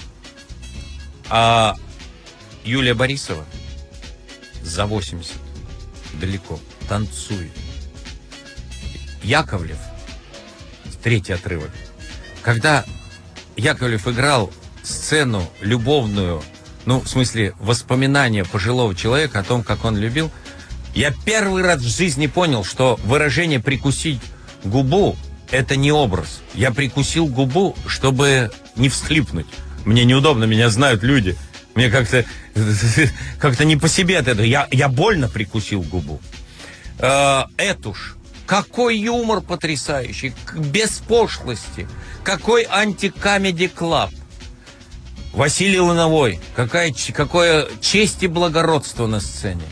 Speaker 4: А Юлия Борисова за 80 далеко танцует. Яковлев, третий отрывок. Когда Яковлев играл сцену любовную, ну, в смысле, воспоминания пожилого человека о том, как он любил, я первый раз в жизни понял, что выражение «прикусить губу» — это не образ. Я прикусил губу, чтобы не всхлипнуть. Мне неудобно, меня знают люди. Мне как-то как-то не по себе от этого. Я, я больно прикусил губу. Э, Этуш. Какой юмор потрясающий, без пошлости. Какой антикамеди клаб. Василий Лановой. Какая, какое честь и благородство на сцене.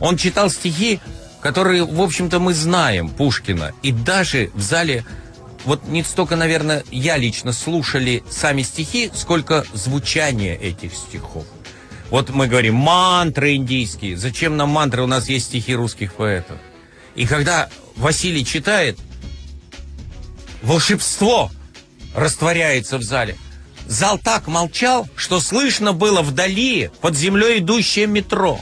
Speaker 4: Он читал стихи, которые, в общем-то, мы знаем, Пушкина. И даже в зале, вот не столько, наверное, я лично слушали сами стихи, сколько звучание этих стихов. Вот мы говорим, мантры индийские. Зачем нам мантры? У нас есть стихи русских поэтов. И когда Василий читает, волшебство растворяется в зале. Зал так молчал, что слышно было вдали под землей идущее метро.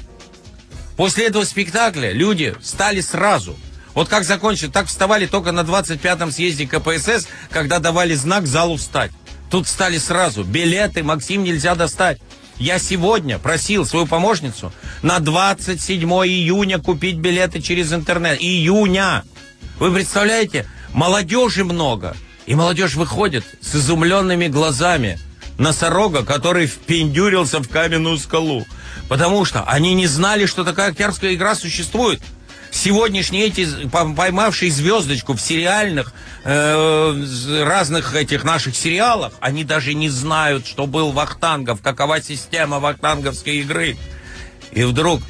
Speaker 4: После этого спектакля люди встали сразу. Вот как закончили, так вставали только на 25-м съезде КПСС, когда давали знак залу встать. Тут встали сразу. Билеты, Максим, нельзя достать. Я сегодня просил свою помощницу на 27 июня купить билеты через интернет. Июня! Вы представляете, молодежи много. И молодежь выходит с изумленными глазами носорога, который впендюрился в каменную скалу. Потому что они не знали, что такая актерская игра существует. Сегодняшние эти, поймавшие звездочку в сериальных, э, разных этих наших сериалах, они даже не знают, что был Вахтангов, какова система вахтанговской игры. И вдруг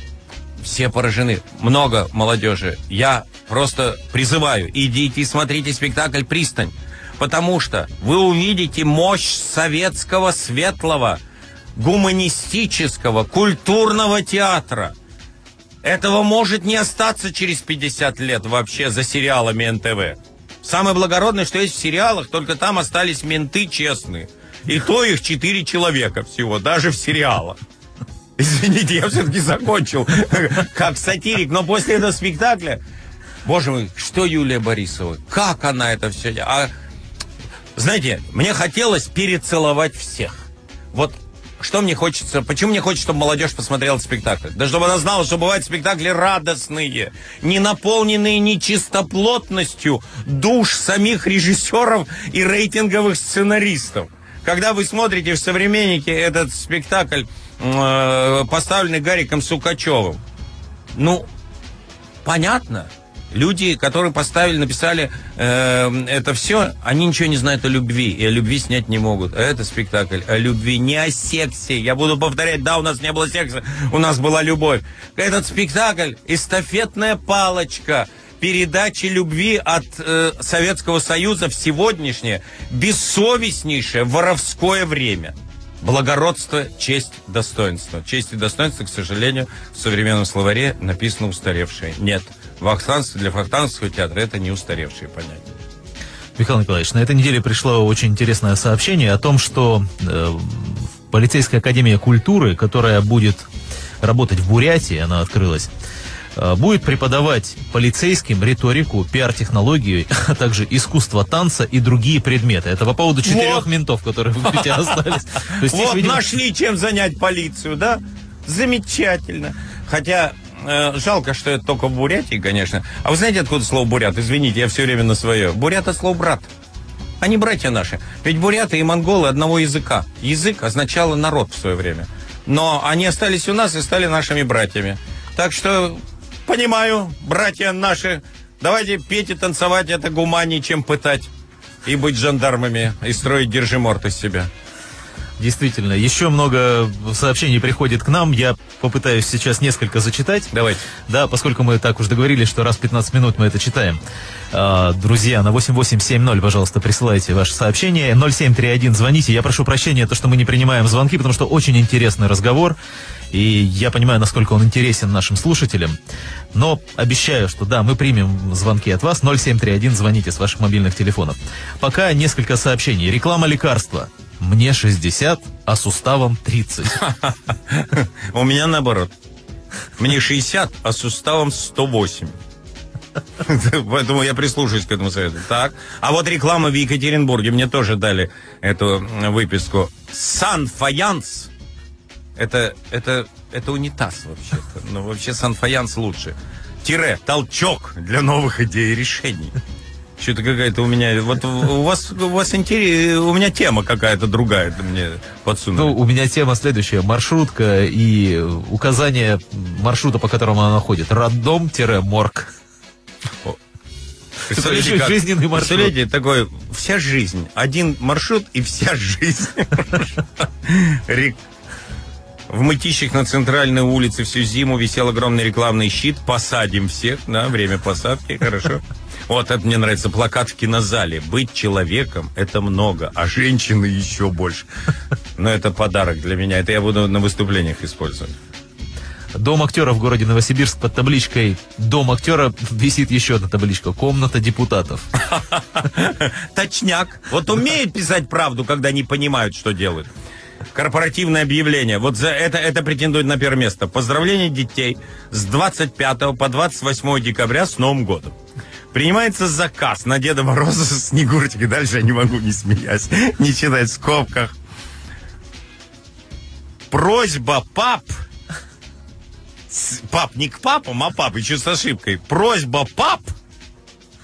Speaker 4: все поражены. Много молодежи. Я просто призываю, идите и смотрите спектакль «Пристань». Потому что вы увидите мощь советского светлого, гуманистического, культурного театра. Этого может не остаться через 50 лет вообще за сериалами НТВ. Самое благородное, что есть в сериалах, только там остались менты честные. И то их четыре человека всего, даже в сериалах. Извините, я все-таки закончил как сатирик, но после этого спектакля, боже мой, что Юлия Борисова, как она это все... А, знаете, мне хотелось перецеловать всех. Вот что мне хочется, почему мне хочется, чтобы молодежь посмотрела спектакль? Да чтобы она знала, что бывают спектакли радостные, не наполненные нечистоплотностью душ самих режиссеров и рейтинговых сценаристов. Когда вы смотрите в «Современнике» этот спектакль, э, поставленный Гариком Сукачевым, ну, понятно, Люди, которые поставили, написали э, это все, они ничего не знают о любви, и о любви снять не могут. А это спектакль о любви, не о сексе. Я буду повторять, да, у нас не было секса, у нас была любовь. Этот спектакль – эстафетная палочка передачи любви от э, Советского Союза в сегодняшнее бессовестнейшее воровское время. Благородство, честь, достоинство. Честь и достоинство, к сожалению, в современном словаре написано устаревшее. Нет – вахтанство для вахтанского театра это не устаревшие понятия.
Speaker 3: Михаил Николаевич, на этой неделе пришло очень интересное сообщение о том, что э, полицейская академия культуры, которая будет работать в Бурятии, она открылась, э, будет преподавать полицейским риторику, пиар-технологию, а также искусство танца и другие предметы. Это по поводу четырех вот. ментов, которые в Бурятии остались.
Speaker 4: Вот нашли чем занять полицию, да? Замечательно. Хотя жалко, что это только в Бурятии, конечно. А вы знаете, откуда слово бурят? Извините, я все время на свое. Бурят это слово брат. Они братья наши. Ведь буряты и монголы одного языка. Язык означало народ в свое время. Но они остались у нас и стали нашими братьями. Так что, понимаю, братья наши, давайте петь и танцевать, это гуманнее, чем пытать. И быть жандармами, и строить держиморт из себя.
Speaker 3: Действительно, еще много сообщений приходит к нам. Я попытаюсь сейчас несколько зачитать.
Speaker 4: Давайте.
Speaker 3: Да, поскольку мы так уж договорились, что раз в 15 минут мы это читаем. А, друзья, на 8870, пожалуйста, присылайте ваше сообщение. 0731 звоните. Я прошу прощения, то, что мы не принимаем звонки, потому что очень интересный разговор. И я понимаю, насколько он интересен нашим слушателям. Но обещаю, что да, мы примем звонки от вас. 0731 звоните с ваших мобильных телефонов. Пока несколько сообщений. Реклама лекарства. Мне 60, а суставом 30.
Speaker 4: У меня наоборот. Мне 60, а суставом 108. Поэтому я прислушаюсь к этому совету. Так. А вот реклама в Екатеринбурге. Мне тоже дали эту выписку. Сан-Фаянс. Это, это, это унитаз вообще-то. Но вообще Сан-Фаянс лучше. Тире, толчок для новых идей и решений. Что-то какая-то у меня... Вот у вас, у вас интерес... У меня тема какая-то другая мне подсунули.
Speaker 3: Ну, у меня тема следующая. Маршрутка и указание маршрута, по которому она ходит. Роддом-морг.
Speaker 4: Представляете, как, жизненный маршрут. Представляете, такой, вся жизнь. Один маршрут и вся жизнь. В мытищах на центральной улице всю зиму висел огромный рекламный щит. Посадим всех, да, время посадки, хорошо. Вот это мне нравится плакат в кинозале. Быть человеком – это много, а женщины еще больше. Но это подарок для меня. Это я буду на выступлениях использовать.
Speaker 3: Дом актера в городе Новосибирск под табличкой «Дом актера» висит еще одна табличка «Комната депутатов».
Speaker 4: Точняк. Вот умеют писать правду, когда не понимают, что делают. Корпоративное объявление. Вот за это, это претендует на первое место. Поздравления детей с 25 по 28 декабря с Новым годом. Принимается заказ на Деда Мороза с Снегурочкой. Дальше я не могу не смеясь, не читать в скобках. Просьба пап Пап не к папам, а пап, еще с ошибкой. Просьба пап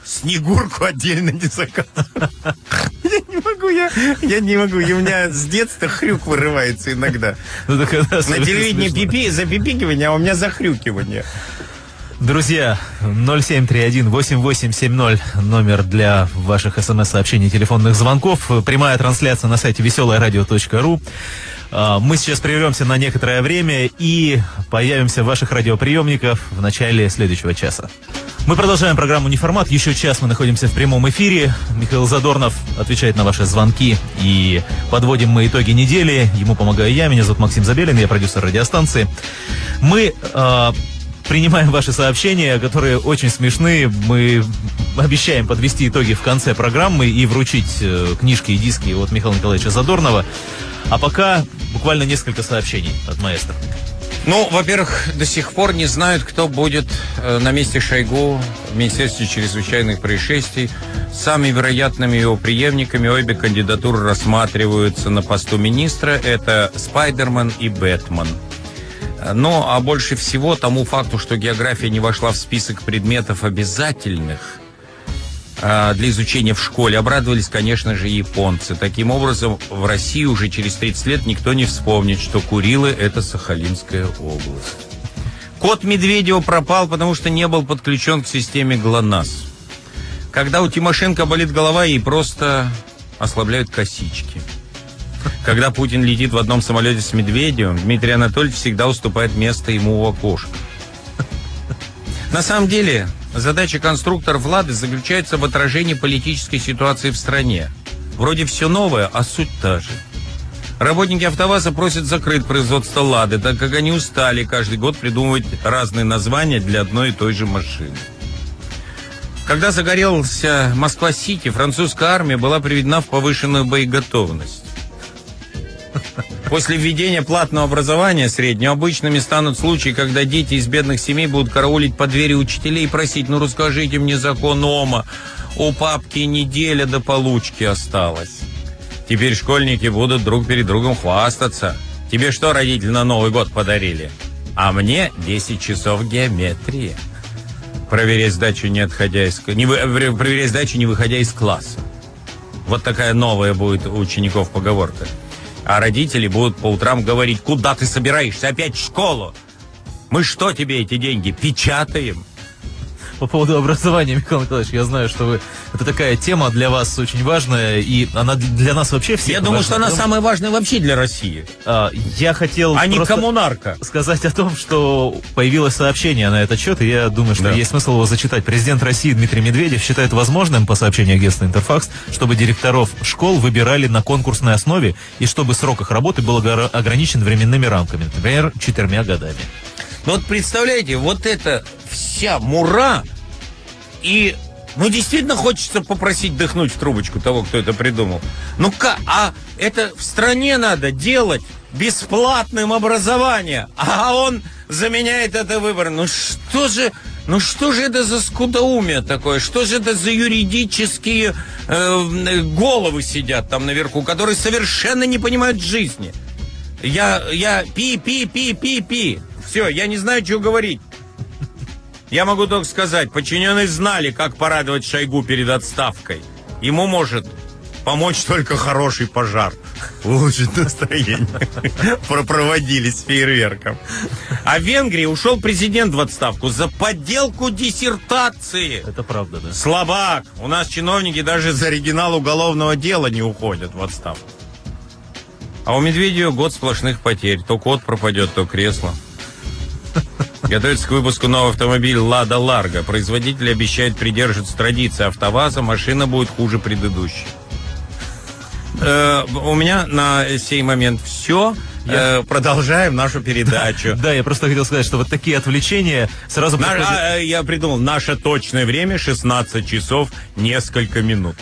Speaker 4: Снегурку отдельно не заказывать. Я не могу, я, я не могу. И у меня с детства хрюк вырывается иногда.
Speaker 3: Ну, так это
Speaker 4: На телевидении пипи, запипикивание, а у меня захрюкивание.
Speaker 3: Друзья, 0731-8870, номер для ваших смс-сообщений и телефонных звонков. Прямая трансляция на сайте веселорадио.ру. А, Мы сейчас прервемся на некоторое время и появимся в ваших радиоприемниках в начале следующего часа. Мы продолжаем программу «Неформат». Еще час мы находимся в прямом эфире. Михаил Задорнов отвечает на ваши звонки. И подводим мы итоги недели. Ему помогаю я. Меня зовут Максим Забелин. Я продюсер радиостанции. Мы а, принимаем ваши сообщения, которые очень смешны. Мы обещаем подвести итоги в конце программы и вручить э, книжки и диски от Михаила Николаевича Задорнова. А пока буквально несколько сообщений от маэстро.
Speaker 4: Ну, во-первых, до сих пор не знают, кто будет э, на месте Шойгу в Министерстве чрезвычайных происшествий. Самыми вероятными его преемниками обе кандидатуры рассматриваются на посту министра. Это Спайдерман и Бэтмен. Э, Ну, а больше всего тому факту, что география не вошла в список предметов обязательных а, для изучения в школе, обрадовались, конечно же, японцы. Таким образом, в России уже через 30 лет никто не вспомнит, что Курилы – это Сахалинская область. Кот Медведева пропал, потому что не был подключен к системе ГЛОНАСС. Когда у Тимошенко болит голова, ей просто ослабляют косички. Когда Путин летит в одном самолете с Медведевым, Дмитрий Анатольевич всегда уступает место ему в окошко. На самом деле, задача конструкторов «Лады» заключается в отражении политической ситуации в стране. Вроде все новое, а суть та же. Работники «АвтоВАЗа» просят закрыть производство «Лады», так как они устали каждый год придумывать разные названия для одной и той же машины. Когда загорелся Москва-Сити, французская армия была приведена в повышенную боеготовность. После введения платного образования среднего обычными станут случаи, когда дети из бедных семей будут караулить по двери учителей и просить, ну расскажите мне закон Ома, у папки неделя до получки осталась. Теперь школьники будут друг перед другом хвастаться. Тебе что родители на Новый год подарили? А мне 10 часов геометрии. Проверять сдачу не отходя из... Не вы- пр- проверять сдачу не выходя из класса. Вот такая новая будет у учеников поговорка. А родители будут по утрам говорить, куда ты собираешься, опять в школу? Мы что тебе эти деньги печатаем?
Speaker 3: По поводу образования, Михаил Николаевич, я знаю, что вы... Это такая тема для вас очень важная, и она для нас вообще всех
Speaker 4: Я думаю,
Speaker 3: важна,
Speaker 4: что она самая важная вообще для России,
Speaker 3: А, я хотел
Speaker 4: а не коммунарка.
Speaker 3: сказать о том, что появилось сообщение на этот счет, и я думаю, что
Speaker 4: Да.
Speaker 3: есть смысл его зачитать. Президент России Дмитрий Медведев считает возможным, по сообщению агентства «Интерфакс», чтобы директоров школ выбирали на конкурсной основе, и чтобы срок их работы был огра- ограничен временными рамками, например, четырьмя годами.
Speaker 4: Ну вот представляете, вот эта вся мура, и ну действительно хочется попросить дыхнуть в трубочку того, кто это придумал. Ну как, а это в стране надо делать бесплатным образование, а он заменяет это выбором. Ну что же, ну что же это за скудоумие такое? Что же это за юридические э, головы сидят там наверху, которые совершенно не понимают жизни? Я, я пи, пи, пи, пи, пи. Все, я не знаю, что говорить. Я могу только сказать, подчиненные знали, как порадовать Шойгу перед отставкой. Ему может помочь только хороший пожар. Улучшить настроение. Пропроводили с фейерверком. А в Венгрии ушел президент в отставку за подделку диссертации.
Speaker 3: Это правда, да.
Speaker 4: Слабак. У нас чиновники даже за оригинал уголовного дела не уходят в отставку. А у Медведева год сплошных потерь. То кот пропадет, то кресло. Готовится к выпуску новый автомобиль «Лада Ларго». Производитель обещает придерживаться традиции АвтоВАЗа. Машина будет хуже предыдущей. Э, у меня на сей момент все. Э, продолжаем нашу передачу.
Speaker 3: Да, я просто хотел сказать, что вот такие отвлечения сразу приходят-
Speaker 4: а, э, я придумал, наше точное время 16 часов несколько минут.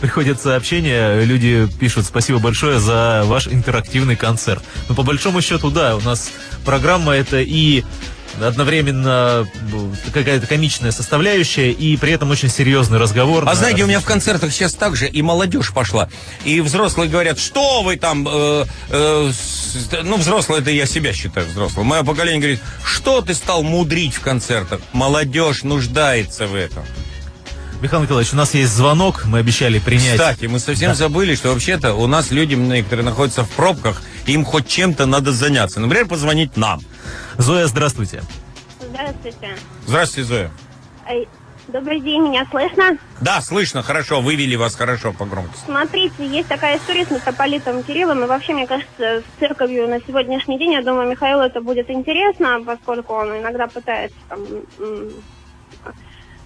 Speaker 3: приходят сообщения, люди пишут спасибо большое за ваш интерактивный концерт. Но по большому счету, да, у нас программа это и одновременно э, какая-то комичная составляющая и при этом очень серьезный разговор.
Speaker 4: А
Speaker 3: на
Speaker 4: знаете, у меня в концертах сейчас так же и молодежь пошла. И взрослые говорят, что вы там... э, э, ну, взрослые, это я себя считаю взрослым. Мое поколение говорит, что ты стал мудрить в концертах? Молодежь нуждается в этом.
Speaker 3: Михаил Николаевич, у нас есть звонок, мы обещали принять.
Speaker 4: Кстати, мы совсем
Speaker 3: Да.
Speaker 4: забыли, что вообще-то у нас люди некоторые находятся в пробках, им хоть чем-то надо заняться. Например, позвонить нам.
Speaker 3: Зоя, здравствуйте.
Speaker 7: Здравствуйте.
Speaker 4: Здравствуйте, Зоя.
Speaker 7: Эй, Добрый день, меня слышно?
Speaker 4: Да, слышно, хорошо, вывели вас хорошо по громкости.
Speaker 7: Смотрите, есть такая история с митрополитом Кириллом, и вообще, мне кажется, с церковью на сегодняшний день, я думаю, Михаилу это будет интересно, поскольку он иногда пытается там,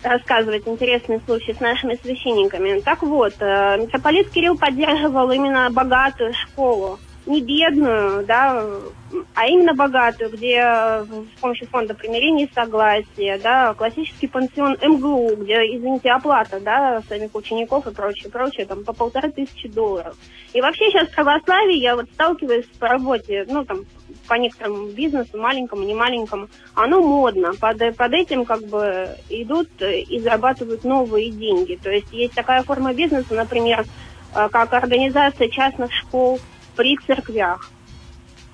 Speaker 7: рассказывать интересные случаи с нашими священниками. Так вот, э, митрополит Кирилл поддерживал именно богатую школу, не бедную, да, а именно богатую, где э, с помощью фонда примирения и согласия, да, классический пансион МГУ, где, извините, оплата, да, самих учеников и прочее, прочее, там, по полторы тысячи долларов. И вообще сейчас православие, я вот сталкиваюсь по работе, ну, там, по некоторому бизнесу, маленькому, не маленькому, оно модно. Под, под этим как бы идут и зарабатывают новые деньги. То есть есть такая форма бизнеса, например, э, как организация частных школ при церквях.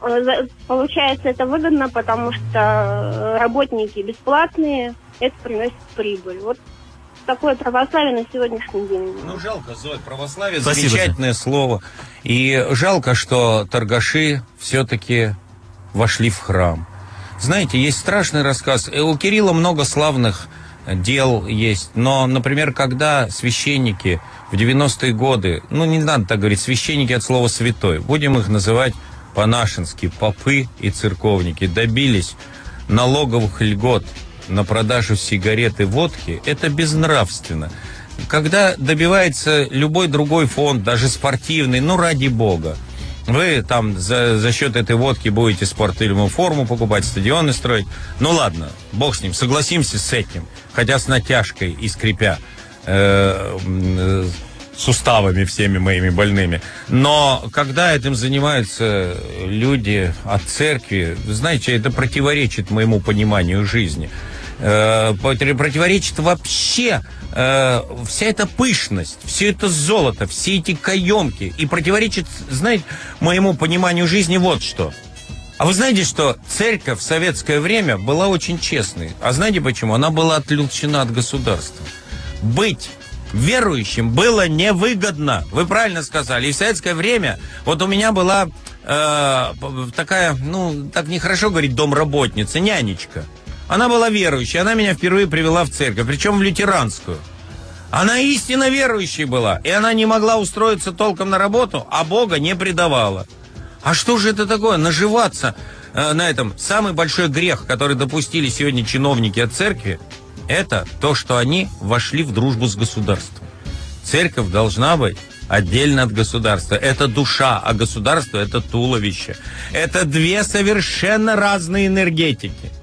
Speaker 7: Э, Получается, это выгодно, потому что э, работники бесплатные, это приносит прибыль. Вот такое православие на сегодняшний день.
Speaker 4: Ну, жалко, Зоя, православие
Speaker 3: Спасибо,
Speaker 4: замечательное слово. И жалко, что торгаши все-таки вошли в храм. Знаете, есть страшный рассказ. Э, У Кирилла много славных дел есть. Но, например, когда священники в 90-е годы, ну, не надо так говорить, священники от слова святой, будем их называть по-нашенски, попы и церковники, добились налоговых льгот на продажу сигарет и водки, это безнравственно. Когда добивается любой другой фонд, даже спортивный, ну ради бога, вы там за, за счет этой водки будете спортивную форму покупать, стадионы строить. Ну ладно, бог с ним, согласимся с этим. Хотя с натяжкой и скрипя э, э, суставами всеми моими больными. Но когда этим занимаются люди от церкви, знаете, это противоречит моему пониманию жизни. Э, против- противоречит вообще э, вся эта пышность, все это золото, все эти каемки. И противоречит, знаете, моему пониманию жизни вот что. А вы знаете, что церковь в советское время была очень честной. А знаете почему? Она была отлучена от государства. Быть верующим было невыгодно. Вы правильно сказали. И в советское время вот у меня была э, такая, ну, так нехорошо говорить, домработница, нянечка. Она была верующей, она меня впервые привела в церковь, причем в лютеранскую. Она истинно верующей была, и она не могла устроиться толком на работу, а Бога не предавала. А что же это такое? Наживаться э, на этом. Самый большой грех, который допустили сегодня чиновники от церкви, это то, что они вошли в дружбу с государством. Церковь должна быть отдельно от государства. Это душа, а государство это туловище. Это две совершенно разные энергетики.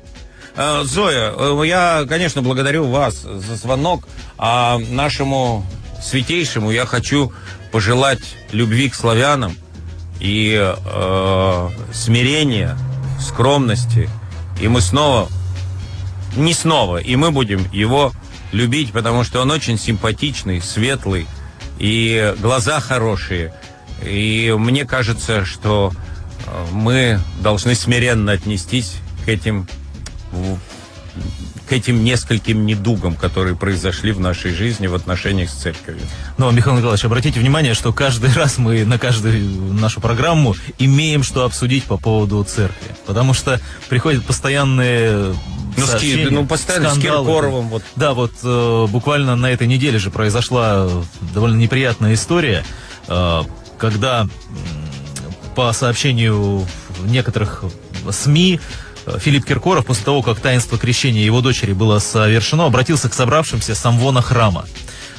Speaker 4: Э, Зоя, э, я, конечно, благодарю вас за звонок, а нашему святейшему я хочу пожелать любви к славянам и э, смирения, скромности. И мы снова, не снова, и мы будем его любить, потому что он очень симпатичный, светлый, и глаза хорошие. И мне кажется, что э, мы должны смиренно отнестись к этим к этим нескольким недугам, которые произошли в нашей жизни в отношениях с церковью.
Speaker 3: Но, Михаил Николаевич, обратите внимание, что каждый раз мы на каждую нашу программу имеем что обсудить по поводу церкви. Потому что приходят постоянные
Speaker 4: Ну, с
Speaker 3: сообщения,
Speaker 4: ну, постоянно с
Speaker 3: скандалы.
Speaker 4: Киркоровым вот.
Speaker 3: Да, вот э, буквально на этой неделе же произошла довольно неприятная история, э, когда по сообщению некоторых СМИ Филипп Киркоров после того, как таинство крещения его дочери было совершено, обратился к собравшимся с амвона храма.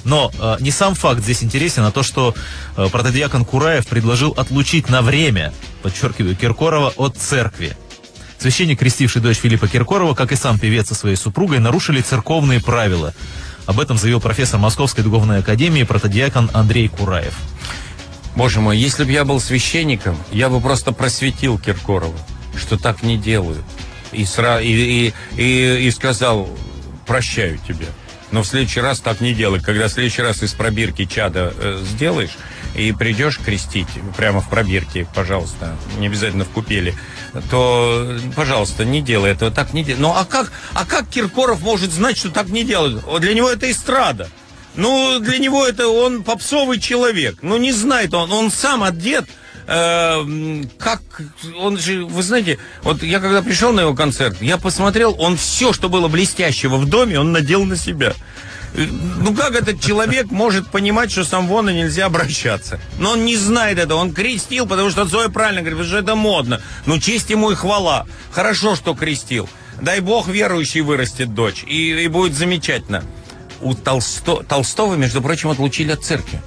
Speaker 3: Но э, не сам факт здесь интересен, а то, что э, протодиакон Кураев предложил отлучить на время, подчеркиваю, Киркорова от церкви. Священник, крестивший дочь Филиппа Киркорова, как и сам певец со своей супругой, нарушили церковные правила. Об этом заявил профессор Московской духовной академии протодиакон Андрей Кураев.
Speaker 4: Боже мой, если бы я был священником, я бы просто просветил Киркорова, что так не делают. И, сра- и, и, и, и сказал, прощаю тебя. Но в следующий раз так не делай. Когда в следующий раз из пробирки чада э, сделаешь и придешь крестить прямо в пробирке, пожалуйста, не обязательно в купели, то, пожалуйста, не делай этого, так не делай. Ну а как, а как Киркоров может знать, что так не делают? Для него это эстрада. Ну, для него это он попсовый человек. Ну, не знает он, он сам одет. Э, как он же, вы знаете, вот я когда пришел на его концерт, я посмотрел, он все, что было блестящего в доме, он надел на себя. Э, Ну как этот человек может понимать, что с Амвона нельзя обращаться? Но он не знает этого, он крестил, потому что Зоя правильно говорит, потому что это модно. Ну честь ему и хвала. Хорошо, что крестил. Дай бог верующий вырастет дочь, и, и будет замечательно. У Толсто- Толстого, между прочим, отлучили от церкви.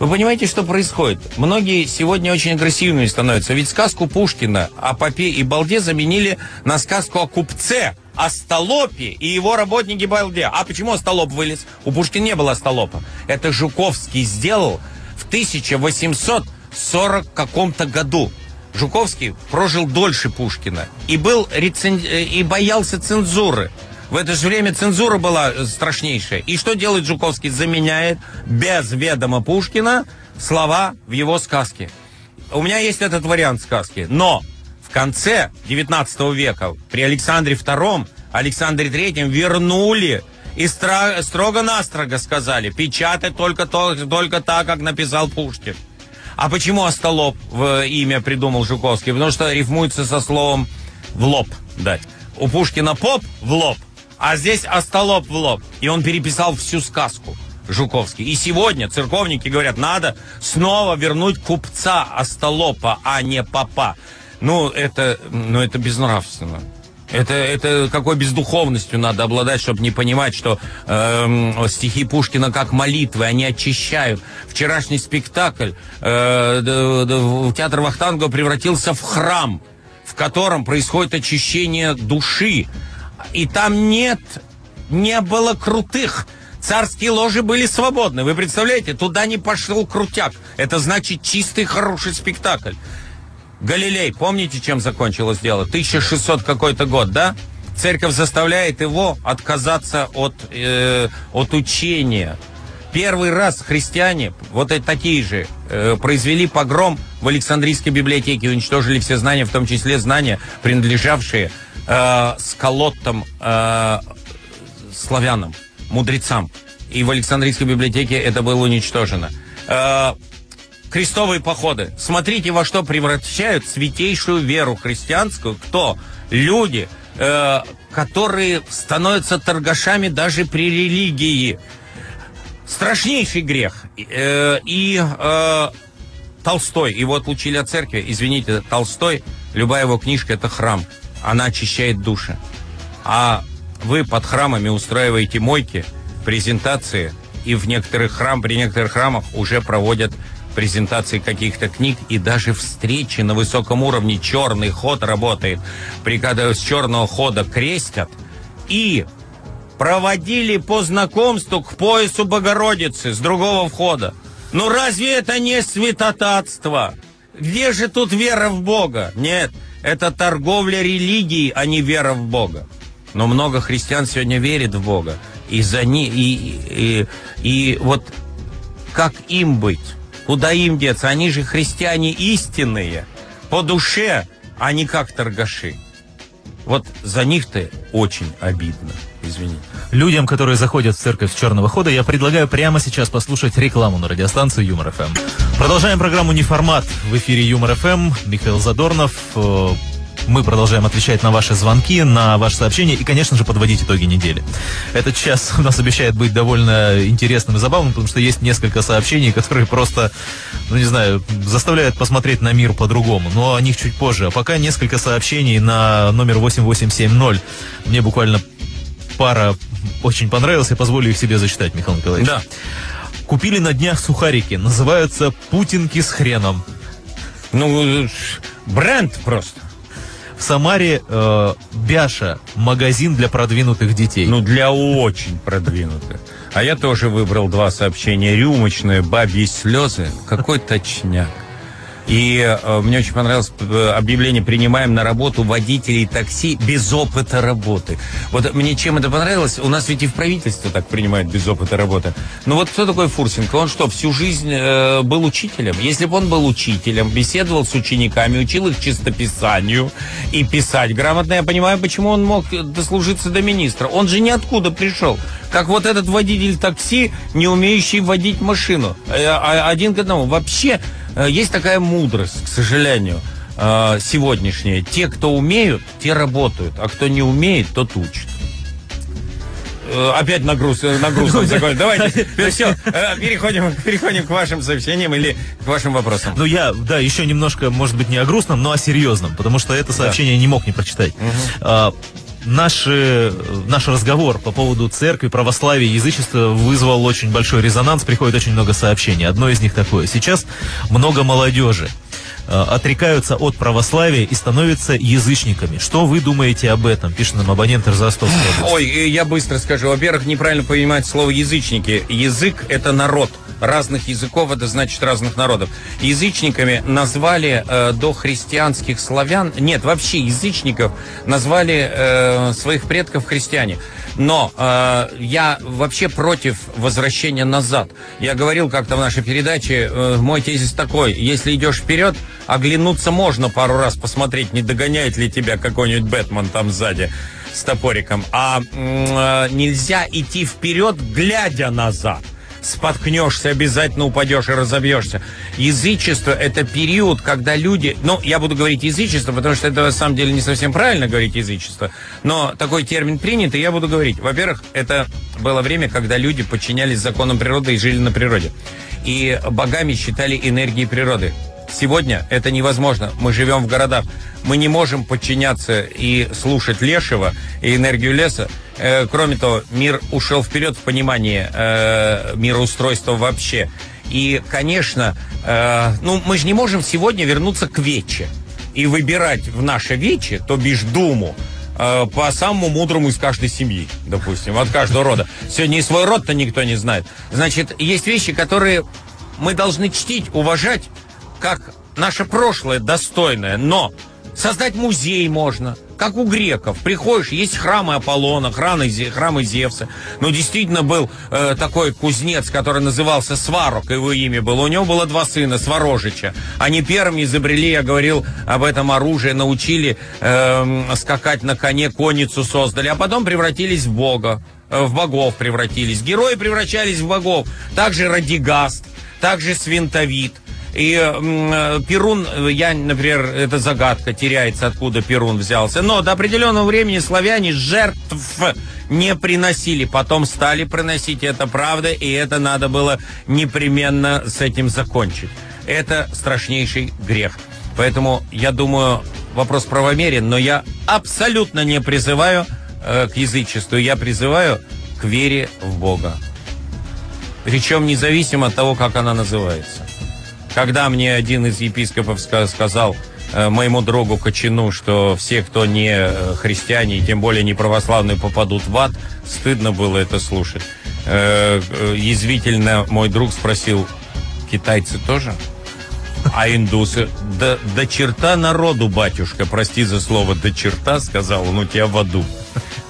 Speaker 4: Вы понимаете, что происходит? Многие сегодня очень агрессивными становятся. Ведь сказку Пушкина о попе и балде заменили на сказку о купце, о столопе и его работнике балде. А почему столоп вылез? У Пушкина не было столопа. Это Жуковский сделал в 1840 каком-то году. Жуковский прожил дольше Пушкина и был рецен- э, и боялся цензуры. В это же время цензура была э, страшнейшая. И что делает Жуковский? Заменяет без ведома Пушкина слова в его сказке. У меня есть этот вариант сказки. Но в конце 19 века при Александре II, Александре III вернули и строго-настрого сказали, печатать только, то, только так, как написал Пушкин. А почему остолоп в имя придумал Жуковский? Потому что рифмуется со словом в лоб дать. У Пушкина поп в лоб, а здесь остолоп в лоб. И он переписал всю сказку. Жуковский. И сегодня церковники говорят, надо снова вернуть купца остолопа, а не папа. Ну, это, ну, это безнравственно. Это, это какой бездуховностью надо обладать, чтобы не понимать, что эм, стихи Пушкина как молитвы, они очищают. Вчерашний спектакль э, д- театр Вахтанга превратился в храм, в котором происходит очищение души. И там нет, не было крутых. Царские ложи были свободны. Вы представляете, туда не пошел крутяк. Это значит чистый хороший спектакль. Галилей, помните, чем закончилось дело? 1600 какой-то год, да? Церковь заставляет его отказаться от, э, от учения. Первый раз христиане, вот такие же, э, произвели погром в Александрийской библиотеке, уничтожили все знания, в том числе знания, принадлежавшие э, сколоттам э, славянам, мудрецам. И в Александрийской библиотеке это было уничтожено. Э, крестовые походы. Смотрите, во что превращают святейшую веру христианскую. Кто? Люди, э, которые становятся торгашами даже при религии. Страшнейший грех. Э, и э, Толстой, его отлучили от церкви. Извините, Толстой, любая его книжка это храм. Она очищает души. А вы под храмами устраиваете мойки, презентации, и в некоторых храм, при некоторых храмах уже проводят презентации каких-то книг и даже встречи на высоком уровне. Черный ход работает. При когда с черного хода крестят и проводили по знакомству к поясу Богородицы с другого входа. Ну разве это не святотатство? Где же тут вера в Бога? Нет, это торговля религией, а не вера в Бога. Но много христиан сегодня верит в Бога. И за ни, и, и, и вот как им быть? Куда им деться? Они же христиане истинные, по душе, а не как торгаши. Вот за них-то очень обидно, извините.
Speaker 3: Людям, которые заходят в церковь с черного хода, я предлагаю прямо сейчас послушать рекламу на радиостанции Юмор ФМ. Продолжаем программу «Неформат» в эфире Юмор ФМ. Михаил Задорнов. Э, Мы продолжаем отвечать на ваши звонки, на ваши сообщения и, конечно же, подводить итоги недели. Этот час у нас обещает быть довольно интересным и забавным, потому что есть несколько сообщений, которые просто, ну не знаю, заставляют посмотреть на мир по-другому. Но о них чуть позже. А пока несколько сообщений на номер 8870. Мне буквально пара очень понравилась, я позволю их себе зачитать, Михаил Николаевич.
Speaker 4: Да.
Speaker 3: Купили на днях сухарики, называются путинки с хреном.
Speaker 4: Ну, бренд просто.
Speaker 3: В Самаре э, Бяша, магазин для продвинутых детей.
Speaker 4: Ну, для очень продвинутых. А я тоже выбрал два сообщения. Рюмочные, бабьи слезы. Какой точняк. И э, мне очень понравилось э, объявление «Принимаем на работу водителей такси без опыта работы». Вот мне чем это понравилось? У нас ведь и в правительстве так принимают без опыта работы. Ну вот кто такой Фурсенко? Он что, всю жизнь э, был учителем? Если бы он был учителем, беседовал с учениками, учил их чистописанию и писать грамотно, я понимаю, почему он мог дослужиться до министра. Он же ниоткуда пришел. Как вот этот водитель такси, не умеющий водить машину. Э, а- Один к одному. Вообще, есть такая мудрость, к сожалению, э, сегодняшняя. Те, кто умеют, те работают, а кто не умеет, тот учит. Э, Опять нагруз, э, нагрузом закончим. Давайте, все, переходим, переходим к вашим сообщениям или к вашим вопросам.
Speaker 3: Ну, я, да, еще немножко, может быть, не о грустном, но о серьезном, потому что это сообщение я не мог не прочитать. А, Наши, наш разговор по поводу церкви, православия, язычества вызвал очень большой резонанс, приходит очень много сообщений. Одно из них такое. Сейчас много молодежи э, отрекаются от православия и становятся язычниками. Что вы думаете об этом? Пишет нам абонент из Ростовской области.
Speaker 4: Ой, э, я быстро скажу. Во-первых, неправильно понимать слово язычники. Язык – это народ. Разных языков – это значит разных народов. Язычниками назвали э, до христианских славян, нет, вообще язычников назвали э, своих предков христиане. Но э, я вообще против возвращения назад. Я говорил как-то в нашей передаче, э, мой тезис такой, если идешь вперед, оглянуться можно пару раз, посмотреть, не догоняет ли тебя какой-нибудь Бэтмен там сзади с топориком. А э, нельзя идти вперед, глядя назад. Споткнешься, обязательно упадешь и разобьешься. Язычество – это период, когда люди... Ну, я буду говорить язычество, потому что это на самом деле не совсем правильно говорить язычество. Но такой термин принят, и я буду говорить. Во-первых, это было время, когда люди подчинялись законам природы и жили на природе. И богами считали энергии природы. Сегодня это невозможно. Мы живем в городах. Мы не можем подчиняться и слушать лешего и энергию леса. Э, кроме того, мир ушел вперед в понимании э, мироустройства вообще. И, конечно, э, ну, мы же не можем сегодня вернуться к вече и выбирать в наше вече, то бишь Думу, э, по самому мудрому из каждой семьи, допустим, от каждого рода. Сегодня и свой род-то никто не знает. Значит, есть вещи, которые мы должны чтить, уважать, как наше прошлое достойное, но создать музей можно, как у греков. Приходишь, есть храмы Аполлона, храмы, храмы Зевса. Ну, действительно был э, такой кузнец, который назывался Сварог, его имя было. У него было два сына, Сварожича. Они первыми изобрели, я говорил об этом оружие, научили эм, скакать на коне, конницу создали, а потом превратились в бога, э, в богов превратились. Герои превращались в богов. Также Радигаст, также Свинтовит. И э, Перун, э, я, например, это загадка, теряется, откуда Перун взялся. Но до определенного времени славяне жертв не приносили. Потом стали приносить, это правда, и это надо было непременно с этим закончить. Это страшнейший грех. Поэтому, я думаю, вопрос правомерен, но я абсолютно не призываю э, к язычеству. Я призываю к вере в Бога. Причем независимо от того, как она называется. Когда мне один из епископов ска- сказал э, моему другу Кочину, что все, кто не э, христиане, и тем более не православные, попадут в ад, стыдно было это слушать. Э, э, язвительно мой друг спросил, китайцы тоже? А индусы? Да, до черта народу, батюшка, прости за слово до черта, сказал он, у тебя в аду.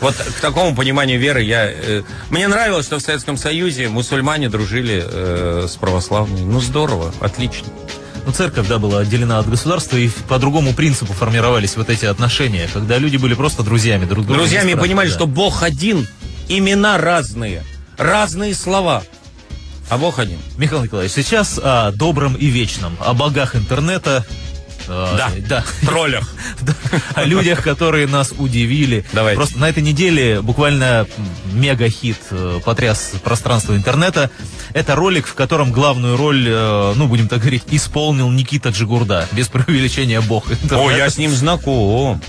Speaker 4: Вот к такому пониманию веры я... э, мне нравилось, что в Советском Союзе мусульмане дружили э, с православными. Ну, здорово, отлично.
Speaker 3: Ну, церковь, да, была отделена от государства, и по другому принципу формировались вот эти отношения, когда люди были просто друзьями друг друга.
Speaker 4: Друзьями
Speaker 3: не
Speaker 4: понимали,
Speaker 3: да.
Speaker 4: что Бог один, имена разные, разные слова, а Бог один.
Speaker 3: Михаил Николаевич, сейчас о добром и вечном, о богах интернета. Э,
Speaker 4: Да.
Speaker 3: да.
Speaker 4: Троллях.
Speaker 3: О людях, которые нас удивили.
Speaker 4: Давайте.
Speaker 3: Просто на этой неделе буквально мега-хит э, потряс пространство интернета. Это ролик, в котором главную роль, э, ну, будем так говорить, исполнил Никита Джигурда. Без преувеличения бог.
Speaker 4: О, я с ним знаком.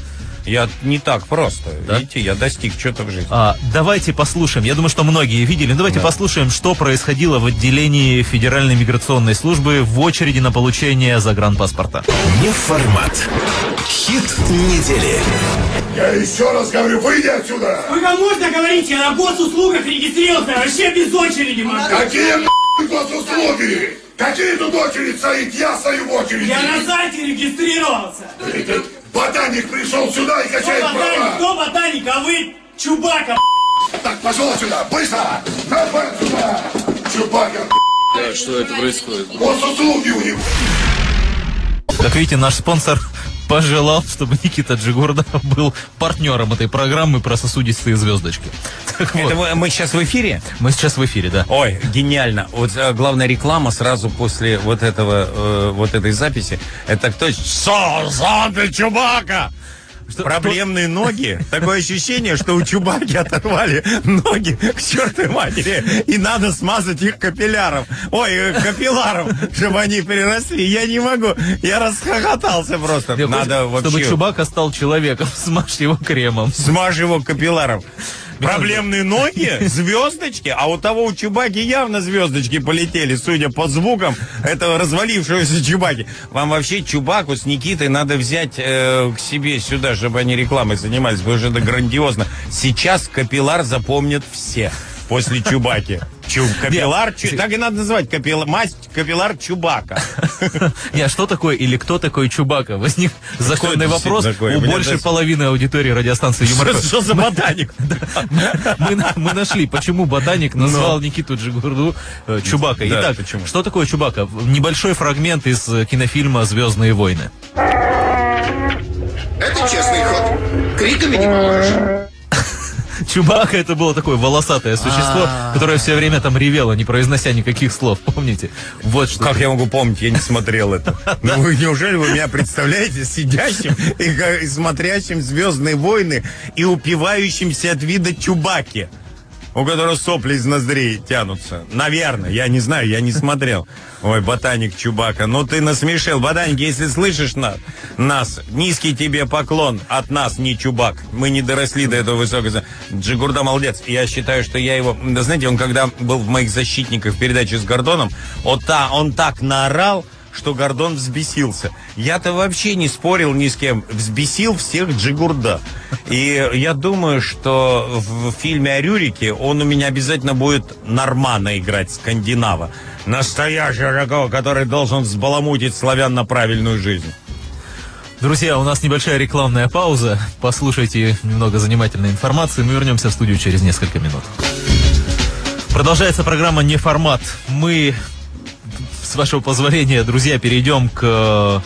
Speaker 4: Я не так просто.
Speaker 3: Да?
Speaker 4: Видите, я достиг что-то в жизни.
Speaker 3: А, давайте послушаем. Я думаю, что многие видели. Давайте
Speaker 4: Да.
Speaker 3: послушаем, что происходило в отделении Федеральной миграционной службы в очереди на получение загранпаспорта.
Speaker 2: Неформат. Хит недели.
Speaker 8: Я еще раз говорю, выйди отсюда!
Speaker 9: Вы как можно говорить, я на госуслугах регистрировался, вообще без очереди могу.
Speaker 8: Какие нахуй госуслуги? Какие тут очередь стоит? Я стою в очереди.
Speaker 9: Я на сайте регистрировался.
Speaker 8: Ботаник пришел сюда и
Speaker 9: Кто
Speaker 8: качает
Speaker 9: ботаник,
Speaker 8: права.
Speaker 9: кто ботаник, а вы Чубака.
Speaker 8: Так, пошел сюда, быстро! Давай сюда! Чубака,
Speaker 10: Что это происходит?
Speaker 8: госуслуги у него.
Speaker 3: Как видите, наш спонсор пожелал, чтобы Никита Джигурда был партнером этой программы про сосудистые звездочки. Так вот,
Speaker 4: Это мы, мы сейчас в эфире?
Speaker 3: мы сейчас в эфире, да.
Speaker 4: Ой, гениально. Вот э, главная реклама сразу после вот этого, э, вот этой записи. Это кто? Со, зомби Чубака! Проблемные ноги. Такое ощущение, что у Чубаки оторвали ноги к чертовой матери. И надо смазать их капилляром. Ой, э, капилларом, чтобы они переросли. Я не могу. Я расхохотался просто. Надо
Speaker 3: хочу, Чтобы
Speaker 4: вообще...
Speaker 3: Чубака стал человеком, смажь его кремом.
Speaker 4: Смажь его капилларом. Проблемные ноги, звездочки, а у того у Чубаки явно звездочки полетели, судя по звукам этого развалившегося Чубаки. Вам вообще Чубаку с Никитой надо взять э, к себе сюда, чтобы они рекламой занимались, потому что это грандиозно. Сейчас капиллар запомнят все после Чубаки. Чу, капиллар, чу- так и надо называть, капилла- масть капиллар Чубака.
Speaker 3: Не, что такое или кто такой Чубака? Возник законный вопрос у большей половины аудитории радиостанции Юмор.
Speaker 4: Что за ботаник?
Speaker 3: Мы, на- мы нашли, почему Ботаник назвал Никиту Джигурду э, Чубакой.
Speaker 4: Да,
Speaker 3: Итак,
Speaker 4: почему?
Speaker 3: что такое Чубака? Небольшой фрагмент из э, кинофильма «Звездные войны».
Speaker 8: Это честный ход. Криками не поможешь.
Speaker 3: Чубака это было такое волосатое существо, которое все время там ревело, не произнося никаких слов, помните? Вот что.
Speaker 4: Как я могу помнить, я не смотрел это. Ну вы неужели вы меня представляете сидящим и смотрящим Звездные войны и упивающимся от вида Чубаки? У которого сопли из ноздрей тянутся. Наверное, я не знаю, я не смотрел. Ой, ботаник Чубака, ну ты насмешил. Ботаник, если слышишь нас, нас, низкий тебе поклон от нас, не Чубак. Мы не доросли до этого высокого. Джигурда молодец. Я считаю, что я его... Да знаете, он когда был в моих защитниках в передаче с Гордоном, он, та, он так наорал, что Гордон взбесился. Я-то вообще не спорил ни с кем. Взбесил всех Джигурда. И я думаю, что в фильме о Рюрике он у меня обязательно будет Нормана играть, скандинава. Настоящего такого, который должен взбаламутить славян на правильную жизнь.
Speaker 3: Друзья, у нас небольшая рекламная пауза. Послушайте немного занимательной информации. Мы вернемся в студию через несколько минут. Продолжается программа «Не формат». Мы, с вашего позволения, друзья, перейдем к э,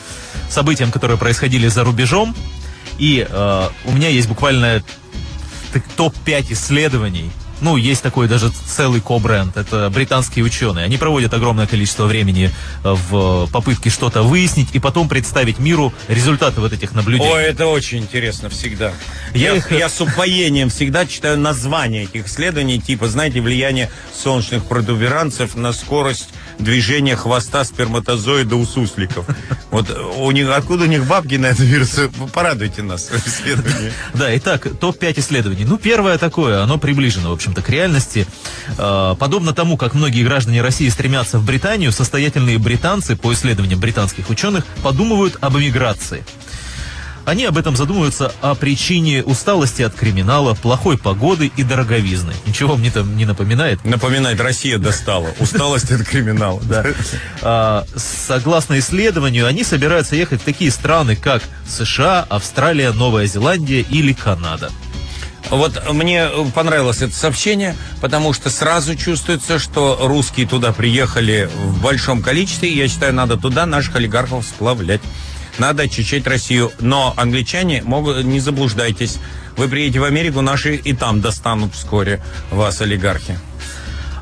Speaker 3: событиям, которые происходили за рубежом. И э, у меня есть буквально т- топ-5 исследований. Ну, есть такой даже целый ко-бренд. Это британские ученые. Они проводят огромное количество времени э, в попытке что-то выяснить и потом представить миру результаты вот этих наблюдений.
Speaker 4: Ой, это очень интересно всегда.
Speaker 3: Я
Speaker 4: Я,
Speaker 3: их-
Speaker 4: я с упоением всегда читаю названия этих исследований, типа, знаете, влияние солнечных протуберанцев на скорость движения хвоста сперматозоида у сусликов. Вот у них, откуда у них бабки на это вирус? Порадуйте нас исследование.
Speaker 3: Да, итак, топ-5 исследований. Ну, первое такое, оно приближено, в общем-то, к реальности. Э, Подобно тому, как многие граждане России стремятся в Британию, состоятельные британцы, по исследованиям британских ученых, подумывают об эмиграции. Они об этом задумываются о причине усталости от криминала, плохой погоды и дороговизны. Ничего мне там не напоминает?
Speaker 4: Напоминает, Россия достала. Усталость от криминала.
Speaker 3: Да. А, согласно исследованию, они собираются ехать в такие страны, как США, Австралия, Новая Зеландия или Канада.
Speaker 4: Вот мне понравилось это сообщение, потому что сразу чувствуется, что русские туда приехали в большом количестве. И я считаю, надо туда наших олигархов сплавлять. Надо очищать Россию. Но англичане могут, не заблуждайтесь. Вы приедете в Америку, наши и там достанут вскоре вас, олигархи.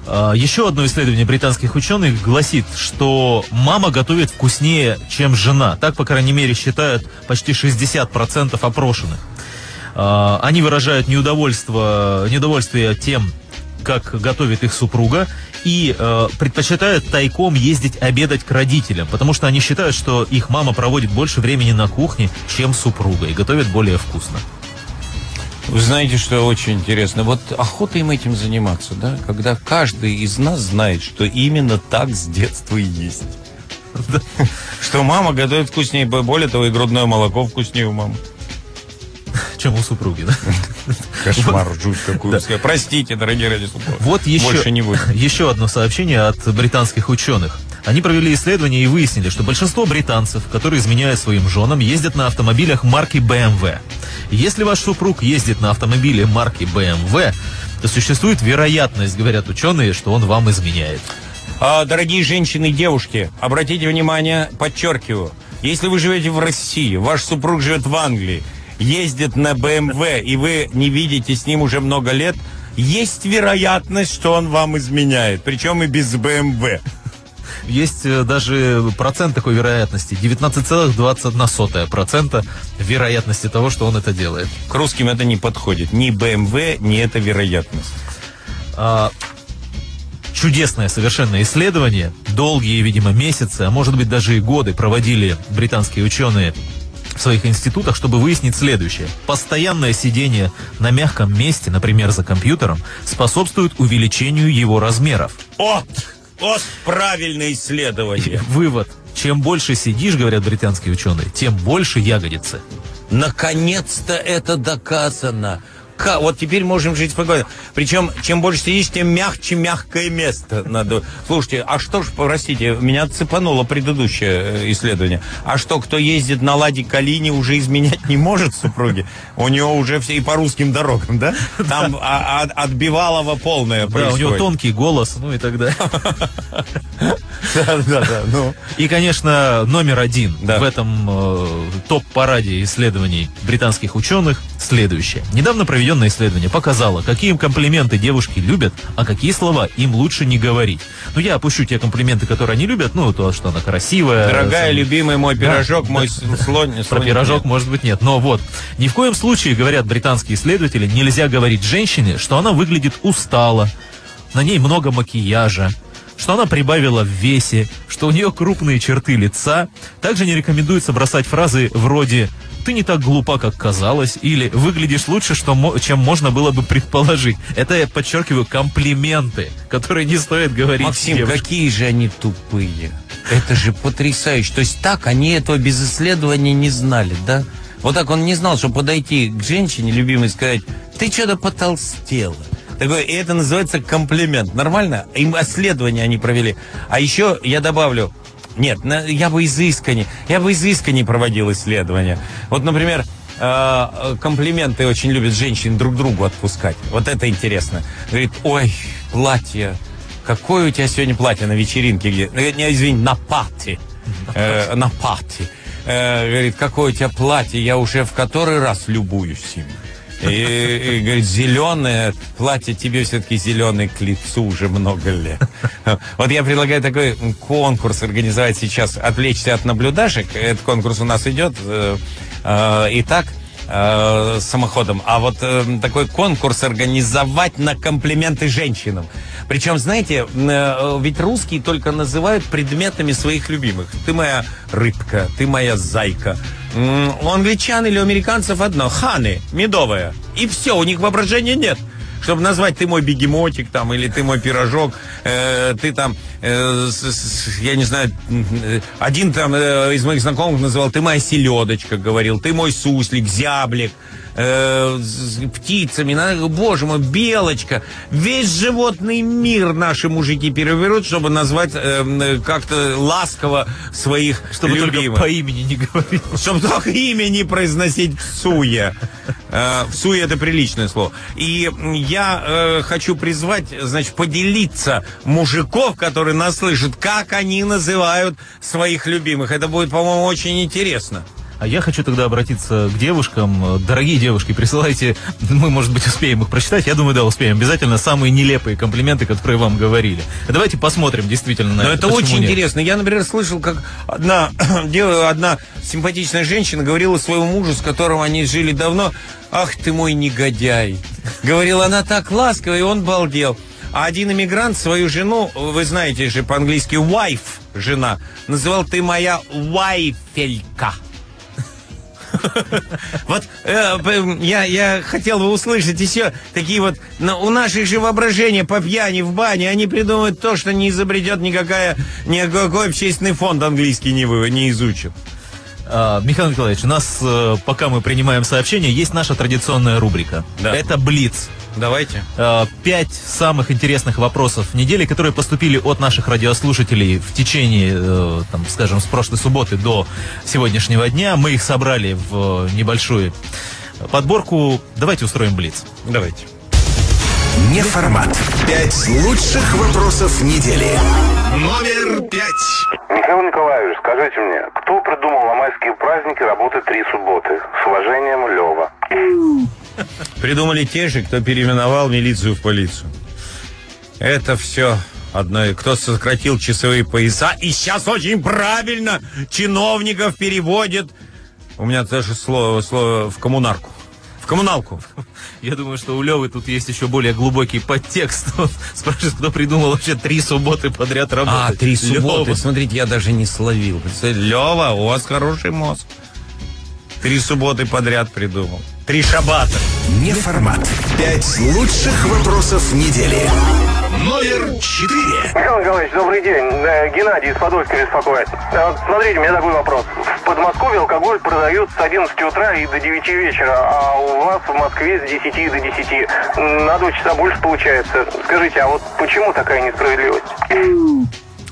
Speaker 3: А, Еще одно исследование британских ученых гласит, что мама готовит вкуснее, чем жена. Так, по крайней мере, считают почти 60% опрошенных. А, Они выражают неудовольство, недовольствие тем, как готовит их супруга, и э, предпочитают тайком ездить обедать к родителям, потому что они считают, что их мама проводит больше времени на кухне, чем супруга, и готовит более вкусно.
Speaker 4: Вы знаете, что очень интересно? Вот охота им этим заниматься, да? Когда каждый из нас знает, что именно так с детства и есть. Что мама готовит вкуснее, более того, и грудное молоко вкуснее у мамы.
Speaker 3: Чем у супруги, да?
Speaker 4: Кошмар, жуть какую. Простите, дорогие радиослушатели.
Speaker 3: Вот еще,
Speaker 4: Больше не будет.
Speaker 3: еще одно сообщение от британских ученых. Они провели исследование и выяснили, что большинство британцев, которые изменяют своим женам, ездят на автомобилях марки BMW. Если ваш супруг ездит на автомобиле марки BMW, то существует вероятность, говорят ученые, что он вам изменяет.
Speaker 4: А, дорогие женщины и девушки, обратите внимание, подчеркиваю, если вы живете в России, ваш супруг живет в Англии, ездит на БМВ, и вы не видите с ним уже много лет, есть вероятность, что он вам изменяет, причем и без БМВ.
Speaker 3: Есть э, даже процент такой вероятности, 19,21% вероятности того, что он это делает.
Speaker 4: К русским это не подходит. Ни БМВ, ни эта вероятность.
Speaker 3: А, чудесное совершенно исследование. Долгие, видимо, месяцы, а может быть даже и годы проводили британские ученые в своих институтах, чтобы выяснить следующее. Постоянное сидение на мягком месте, например, за компьютером, способствует увеличению его размеров.
Speaker 4: О! Вот правильное исследование.
Speaker 3: Вывод. Чем больше сидишь, говорят британские ученые, тем больше ягодицы.
Speaker 4: Наконец-то это доказано. Ка- вот теперь можем жить спокойно. Причем, чем больше сидишь, тем мягче мягкое место надо. Слушайте, а что ж, простите, меня цепануло предыдущее э, исследование. А что, кто ездит на Ладе Калине, уже изменять не может супруги? У него уже все и по русским дорогам, да? Там а- а- отбивалого полное
Speaker 3: Да, у него тонкий голос, ну и так далее.
Speaker 4: Да, да, да. Ну.
Speaker 3: И, конечно, номер один
Speaker 4: Да.
Speaker 3: в этом э, топ-параде исследований британских ученых следующее. Недавно проведенное исследование показало, какие комплименты девушки любят, а какие слова им лучше не говорить. Ну, я опущу те комплименты, которые они любят, ну, то, что она красивая.
Speaker 4: Дорогая,
Speaker 3: сам-
Speaker 4: любимый мой пирожок, мой с- слон...
Speaker 3: Про пирожок,
Speaker 4: нет.
Speaker 3: может быть, нет. Но вот, ни в коем случае, говорят британские исследователи, нельзя говорить женщине, что она выглядит устало, на ней много макияжа, что она прибавила в весе, что у нее крупные черты лица. Также не рекомендуется бросать фразы вроде «ты не так глупа, как казалось» или «выглядишь лучше, что чем можно было бы предположить». Это, я подчеркиваю, комплименты, которые не стоит говорить
Speaker 4: Максим,
Speaker 3: девушке.
Speaker 4: какие же они тупые. Это же потрясающе. То есть так они этого без исследования не знали, да? Вот так он не знал, что подойти к женщине любимой и сказать, ты что-то потолстела. Такой, и это называется комплимент. Нормально? Им исследования они провели. А еще я добавлю, нет, я бы изысканнее, я бы изысканнее проводил исследования. Вот, например, э, э, комплименты очень любят женщин друг другу отпускать. Вот это интересно. Говорит, ой, платье, какое у тебя сегодня платье на вечеринке? Где? Ну, Не, извини, на пати. Э, на пати. Э, говорит, какое у тебя платье, я уже в который раз любуюсь им. И, и говорит, зеленое платье тебе все-таки зеленый к лицу уже много лет. Вот я предлагаю такой конкурс организовать сейчас, отвлечься от наблюдашек. Этот конкурс у нас идет э, э, и так э, самоходом. А вот такой конкурс организовать на комплименты женщинам. Причем, знаете, э, ведь русские только называют предметами своих любимых. Ты моя рыбка, ты моя зайка. У англичан или у американцев одно. Ханы, медовая. И все, у них воображения нет. Чтобы назвать ты мой бегемотик там, или ты мой пирожок, э, ты там, э, с- с- я не знаю, э, один там э, из моих знакомых называл, ты моя селедочка, говорил, ты мой суслик, зяблик, э, с птицами, на- боже мой, белочка. Весь животный мир наши мужики переверут, чтобы назвать э, э, как-то ласково своих
Speaker 3: Чтобы только
Speaker 4: любимых.
Speaker 3: по имени не говорить.
Speaker 4: Чтобы только имя не произносить в суе. Э, В суе это приличное слово. И я э, хочу призвать, значит, поделиться мужиков, которые нас слышат, как они называют своих любимых. Это будет, по-моему, очень интересно.
Speaker 3: А я хочу тогда обратиться к девушкам. Дорогие девушки, присылайте, мы, может быть, успеем их прочитать. Я думаю, да, успеем. Обязательно самые нелепые комплименты, которые вам говорили. Давайте посмотрим действительно на
Speaker 4: Но
Speaker 3: это.
Speaker 4: это очень
Speaker 3: нет?
Speaker 4: интересно. Я, например, слышал, как одна, одна симпатичная женщина говорила своему мужу, с которым они жили давно, «Ах ты мой негодяй!» Говорила она так ласково, и он балдел. А один иммигрант свою жену, вы знаете же по-английски wife, жена, называл ты моя вайфелька. Вот э, я, я хотел бы услышать еще такие вот... у наших же воображения по пьяни в бане, они придумывают то, что не изобретет никакая, никакой общественный фонд английский не, вы, не изучит.
Speaker 3: А, Михаил Николаевич, у нас, э, пока мы принимаем сообщения, есть наша традиционная рубрика.
Speaker 4: Да.
Speaker 3: Это Блиц.
Speaker 4: Давайте.
Speaker 3: Э, Пять самых интересных вопросов недели, которые поступили от наших радиослушателей в течение, э, там, скажем, с прошлой субботы до сегодняшнего дня. Мы их собрали в э, небольшую подборку. Давайте устроим Блиц.
Speaker 4: Давайте.
Speaker 2: Неформат. Пять лучших вопросов недели. Номер пять.
Speaker 11: Михаил Николаевич, скажите мне, кто придумал на майские праздники работать три субботы? С уважением, Лева.
Speaker 4: Придумали те же, кто переименовал милицию в полицию. Это все одно. и Кто сократил часовые пояса. И сейчас очень правильно чиновников переводит. У меня даже слово, слово в коммунарку. В коммуналку.
Speaker 3: Я думаю, что у Левы тут есть еще более глубокий подтекст. Он спрашивает, кто придумал вообще три субботы подряд работать.
Speaker 4: А, три субботы.
Speaker 3: Лёва.
Speaker 4: Смотрите, я даже не словил. Лева, у вас хороший мозг. Три субботы подряд придумал. Три шабата.
Speaker 2: Неформат. Пять лучших вопросов недели. Номер четыре.
Speaker 11: Михаил Николаевич, добрый день. Э, Геннадий из Подольска беспокоит. Э, Смотрите, у меня такой вопрос. В Подмосковье алкоголь продают с 11 утра и до 9 вечера, а у вас в Москве с 10 до 10. М, На 2 часа больше получается. Скажите, а вот почему такая несправедливость?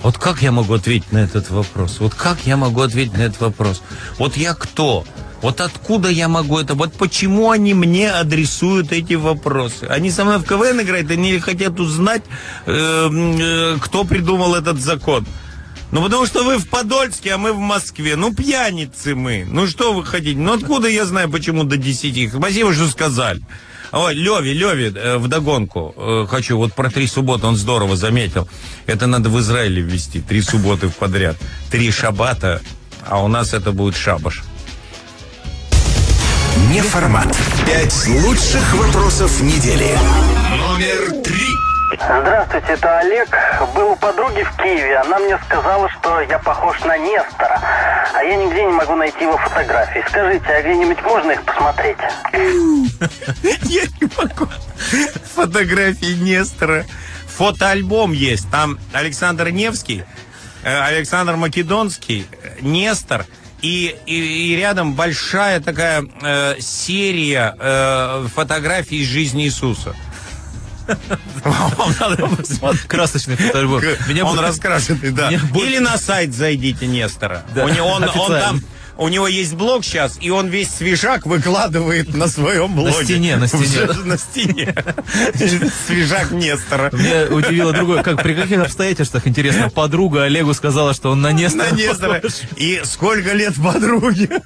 Speaker 4: Вот как я могу ответить на этот вопрос? Вот как я могу ответить на этот вопрос? Вот я кто? Вот откуда я могу это? Вот почему они мне адресуют эти вопросы? Они со мной в КВН играют, они хотят узнать, э, э, кто придумал этот закон. Ну, потому что вы в Подольске, а мы в Москве. Ну, пьяницы мы. Ну, что вы хотите? Ну, откуда я знаю, почему до 10? Спасибо, что сказали. Ой, Леви, Леви, э, вдогонку э, хочу. Вот про три субботы он здорово заметил. Это надо в Израиле ввести. Три субботы подряд. Три шабата, а у нас это будет шабаш.
Speaker 2: Неформат. Пять лучших вопросов недели. Номер три.
Speaker 11: Здравствуйте, это Олег. Был у подруги в Киеве. Она мне сказала, что я похож на Нестора. А я нигде не могу найти его фотографии. Скажите, а где-нибудь можно их посмотреть?
Speaker 4: Я не могу. Фотографии Нестора. Фотоальбом есть. Там Александр Невский, э, Александр Македонский, э, Нестор. И, и, и рядом большая такая э, серия э, фотографий из жизни Иисуса. Вам надо посмотреть.
Speaker 3: Красочный фотоальбом.
Speaker 4: Он раскрашенный, да. Или на сайт зайдите Нестора. Он, там, у него есть блог сейчас, и он весь свежак выкладывает на своем блоге.
Speaker 3: стене, на стене,
Speaker 4: Уже
Speaker 3: да.
Speaker 4: На стене. Свежак Нестора.
Speaker 3: Меня удивило другое, как при каких обстоятельствах, интересно, подруга Олегу сказала, что он на Нестора
Speaker 4: На Нестора. И сколько лет подруге?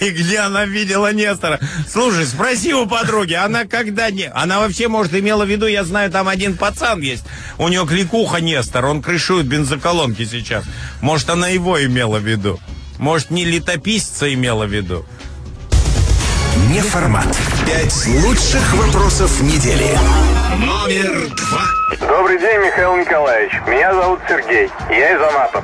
Speaker 4: И где она видела Нестора? Слушай, спроси у подруги, она когда не... Она вообще, может, имела в виду, я знаю, там один пацан есть. У него кликуха Нестор, он крышует бензоколонки сейчас. Может, она его имела в виду. Может, не летописца имела в виду.
Speaker 2: Неформат. Пять лучших вопросов недели. Номер два.
Speaker 11: Добрый день, Михаил Николаевич. Меня зовут Сергей. Я из Анапы.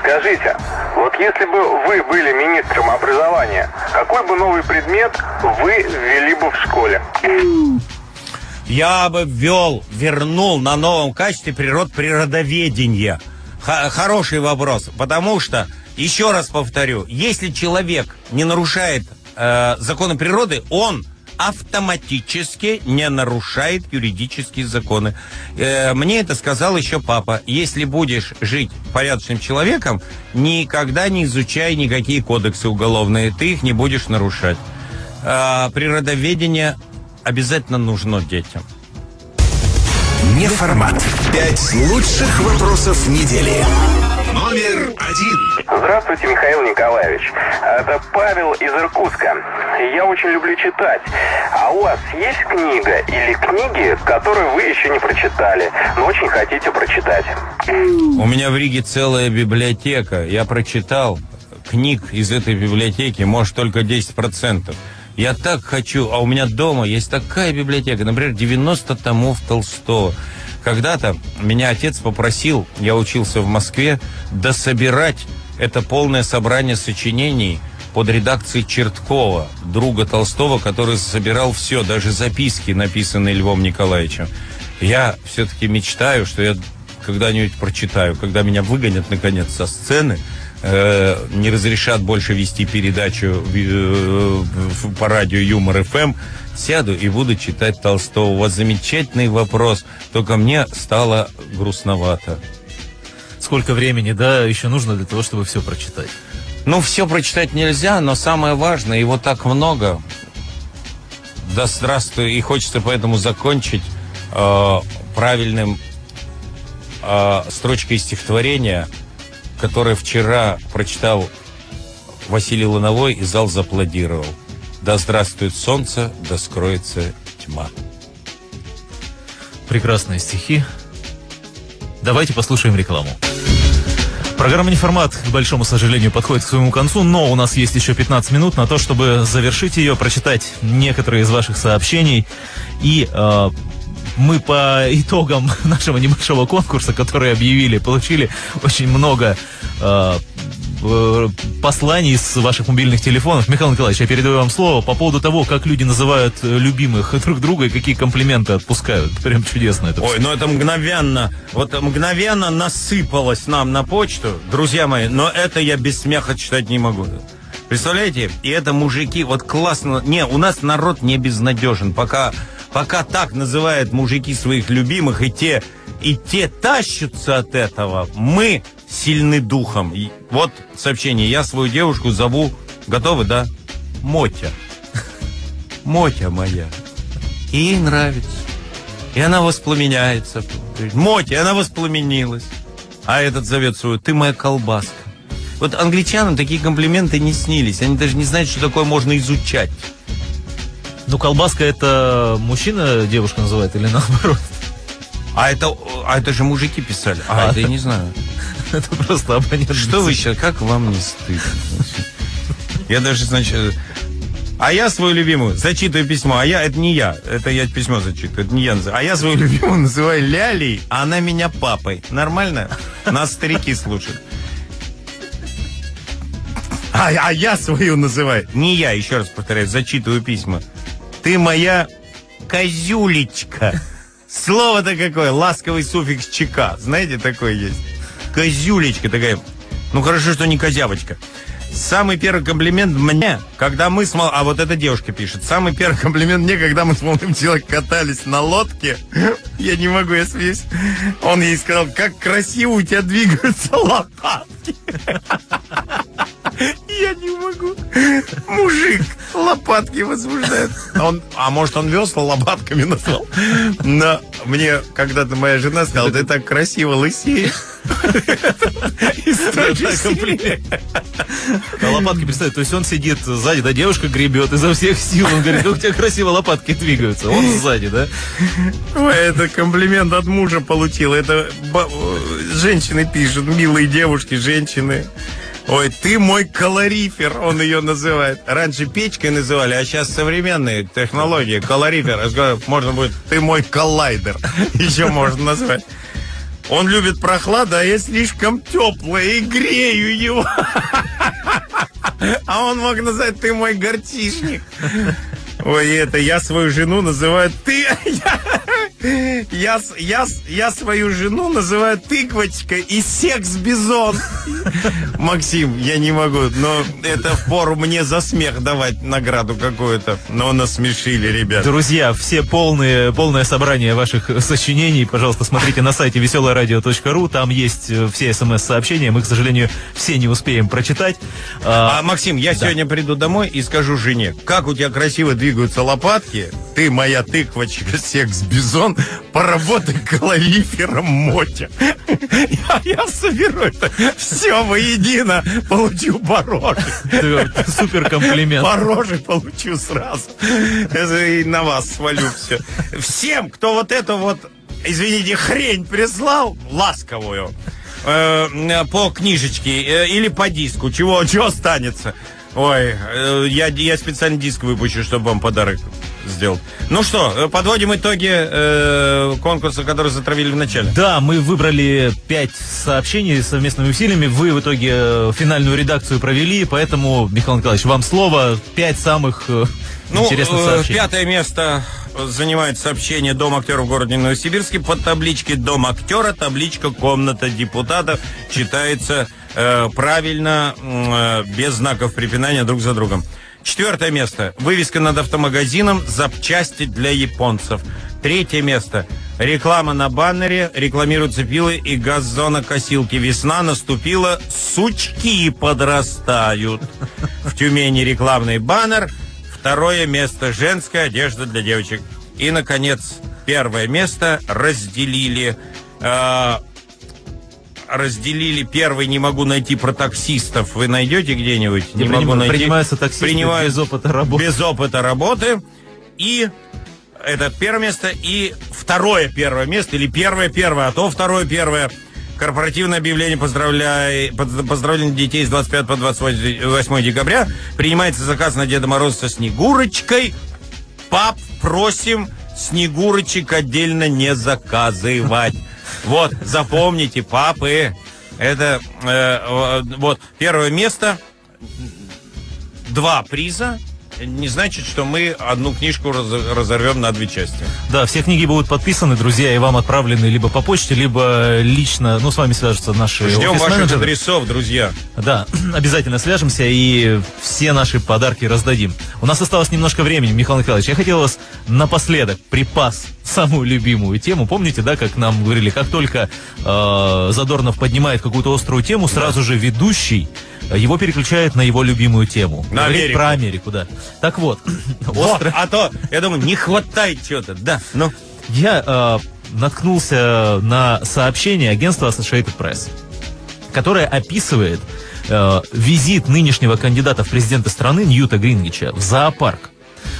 Speaker 11: Скажите, вот если бы вы были министром образования, какой бы новый предмет вы ввели бы в школе?
Speaker 4: Я бы ввел, вернул на новом качестве природ природоведения. Х- хороший вопрос, потому что, еще раз повторю, если человек не нарушает э, законы природы, он автоматически не нарушает юридические законы. Э, мне это сказал еще папа. Если будешь жить порядочным человеком, никогда не изучай никакие кодексы уголовные, ты их не будешь нарушать. Э, природоведение обязательно нужно детям.
Speaker 2: Неформат. Пять лучших вопросов недели. Номер один.
Speaker 11: Здравствуйте, Михаил Николаевич. Это Павел из Иркутска. Я очень люблю читать. А у вас есть книга или книги, которые вы еще не прочитали, но очень хотите прочитать?
Speaker 4: У меня в Риге целая библиотека. Я прочитал книг из этой библиотеки, может, только 10%. Я так хочу, а у меня дома есть такая библиотека, например, 90 томов Толстого. Когда-то меня отец попросил, я учился в Москве, дособирать это полное собрание сочинений под редакцией Черткова, друга Толстого, который собирал все, даже записки, написанные Львом Николаевичем. Я все-таки мечтаю, что я когда-нибудь прочитаю, когда меня выгонят, наконец, со сцены, э, не разрешат больше вести передачу в- э, по радио Юмор ФМ, сяду и буду читать Толстого. У вас замечательный вопрос, только мне стало грустновато.
Speaker 3: Сколько времени, да, еще нужно для того, чтобы все прочитать?
Speaker 4: Ну, все прочитать нельзя, но самое важное, его так много. Да здравствуй, и хочется поэтому закончить э, правильным э, строчкой стихотворения, которое вчера прочитал Василий Лановой, и зал зааплодировал. Да здравствует солнце, да скроется тьма.
Speaker 3: Прекрасные стихи. Давайте послушаем рекламу. Программа «Неформат», к большому сожалению, подходит к своему концу, но у нас есть еще 15 минут на то, чтобы завершить ее, прочитать некоторые из ваших сообщений. И э, мы по итогам нашего небольшого конкурса, который объявили, получили очень много э, посланий с ваших мобильных телефонов. Михаил Николаевич, я передаю вам слово по поводу того, как люди называют э, любимых друг друга и какие комплименты отпускают. Прям чудесно это.
Speaker 4: Ой, ну это мгновенно, вот мгновенно насыпалось нам на почту, друзья мои, но это я без смеха читать не могу. Представляете? И это мужики, вот классно. Не, у нас народ не безнадежен. Пока, пока так называют мужики своих любимых, и те, и те тащатся от этого, мы сильны духом. И вот сообщение. Я свою девушку зову, готовы, да? Мотя. Мотя моя. И ей нравится. И она воспламеняется. Мотя, она воспламенилась. А этот зовет свою, ты моя колбаска. Вот англичанам такие комплименты не снились. Они даже не знают, что такое можно изучать.
Speaker 3: Ну, колбаска это мужчина девушка называет или наоборот?
Speaker 4: А это, а это же мужики писали. А,
Speaker 3: А.
Speaker 4: это я не знаю.
Speaker 3: Это просто абонент.
Speaker 4: Что вы сейчас, как вам не стыдно? Я даже, значит... А я свою любимую зачитываю письмо, а я, это не я, это я письмо зачитываю, это не я. называю. А я свою любимую называю Лялей, а она меня папой. Нормально? Нас старики слушают. А, а я свою называю. Не я, еще раз повторяю, зачитываю письма. Ты моя козюлечка. Слово-то какое, ласковый суффикс чека. Знаете, такое есть. Козюлечка такая. Ну хорошо, что не козявочка. Самый первый комплимент мне, когда мы с мол... А вот эта девушка пишет. Самый первый комплимент мне, когда мы с молодым человеком катались на лодке. Я не могу, я смеюсь. Он ей сказал, как красиво у тебя двигаются лопатки. Я не могу. Мужик лопатки возбуждает. А, он, а может, он весла лопатками назвал? Но мне когда-то моя жена сказала, ты так красиво лысеешь.
Speaker 3: Это комплимент. А лопатки представь, то есть он сидит сзади, да, девушка гребет изо всех сил, он говорит, у тебя красиво лопатки двигаются, он сзади, да?
Speaker 4: Ой, это комплимент от мужа получил. Это женщины пишут, милые девушки, женщины. Ой, ты мой колорифер, он ее называет. Раньше печкой называли, а сейчас современные технологии. Говорю, Можно будет, ты мой коллайдер. Еще можно назвать. Он любит прохладу, а я слишком теплая и грею его. А он мог назвать, ты мой горчишник. Ой, это я свою жену называю ты. Я, я, я, я свою жену называю тыквочкой и секс-бизон. Максим, я не могу, но это впору мне за смех давать награду какую-то. Но насмешили, ребят.
Speaker 3: Друзья, все полные, полное собрание ваших сочинений, пожалуйста, смотрите на сайте веселорадио.ру, там есть э, все смс-сообщения, мы, к сожалению, все не успеем прочитать.
Speaker 4: А, Максим, я сегодня приду домой и скажу жене, как у тебя красиво двигаются лопатки, ты моя тыквочка, секс-бизон, поработай колорифером мотя. Я, я соберу это все воедино, получу.
Speaker 3: Это Супер комплимент.
Speaker 4: Барожи получу сразу. Это И на вас свалю все. Всем, кто вот эту вот, извините, хрень прислал, ласковую, э, по книжечке э, или по диску, чего, чего останется. Ой, э, я, я специально диск выпущу, чтобы вам подарок сделал. Ну что, э, подводим итоги э, конкурса, который затравили в начале.
Speaker 3: Да, мы выбрали пять сообщений совместными усилиями. Вы в итоге э, финальную редакцию провели, поэтому, Михаил Николаевич, вам слово. Пять самых э,
Speaker 4: Ну,
Speaker 3: интересных сообщений.
Speaker 4: пятое место занимает сообщение Дом актера в городе Новосибирске. Под табличкой Дом актера табличка Комната депутатов читается э, правильно, э, без знаков препинания друг за другом. Четвертое место. Вывеска над автомагазином «Запчасти для японцев». Третье место. Реклама на баннере. Рекламируются пилы и газонокосилки. Весна наступила. Сучки подрастают. В Тюмени рекламный баннер. Второе место. Женская одежда для девочек. И, наконец, первое место разделили... э, разделили первый не могу найти про таксистов. Вы найдете где-нибудь?
Speaker 3: Где
Speaker 4: не могу найти.
Speaker 3: принимаются таксисты
Speaker 4: Принимают
Speaker 3: без опыта работы.
Speaker 4: Без опыта работы. И это первое место. И второе первое место. Или первое первое, а то второе первое. Корпоративное объявление поздравляй, поздравления детей с 25 по 28 декабря. Принимается заказ на Деда Мороза со Снегурочкой. Пап, просим Снегурочек отдельно не заказывать. Вот, запомните, папы. Это э, э, вот первое место, два приза. Не значит, что мы одну книжку раз- разорвем на две части.
Speaker 3: Да, все книги будут подписаны, друзья, и вам отправлены либо по почте, либо лично, ну, с вами свяжутся наши
Speaker 4: Ждем ваших адресов, друзья.
Speaker 3: Да, обязательно свяжемся и все наши подарки раздадим. У нас осталось немножко времени, Михаил Николаевич. Я хотел вас напоследок припас самую любимую тему. Помните, да, как нам говорили, как только э, Задорнов поднимает какую-то острую тему, сразу же ведущий э, его переключает на его любимую тему.
Speaker 4: На
Speaker 3: Говорит
Speaker 4: Америку.
Speaker 3: про Америку, да. Так вот,
Speaker 4: Вот, а то, я думаю, не хватает чего-то. Да, ну.
Speaker 3: я э, наткнулся на сообщение агентства Associated Press, которое описывает э, визит нынешнего кандидата в президенты страны Ньюта Грингича в зоопарк.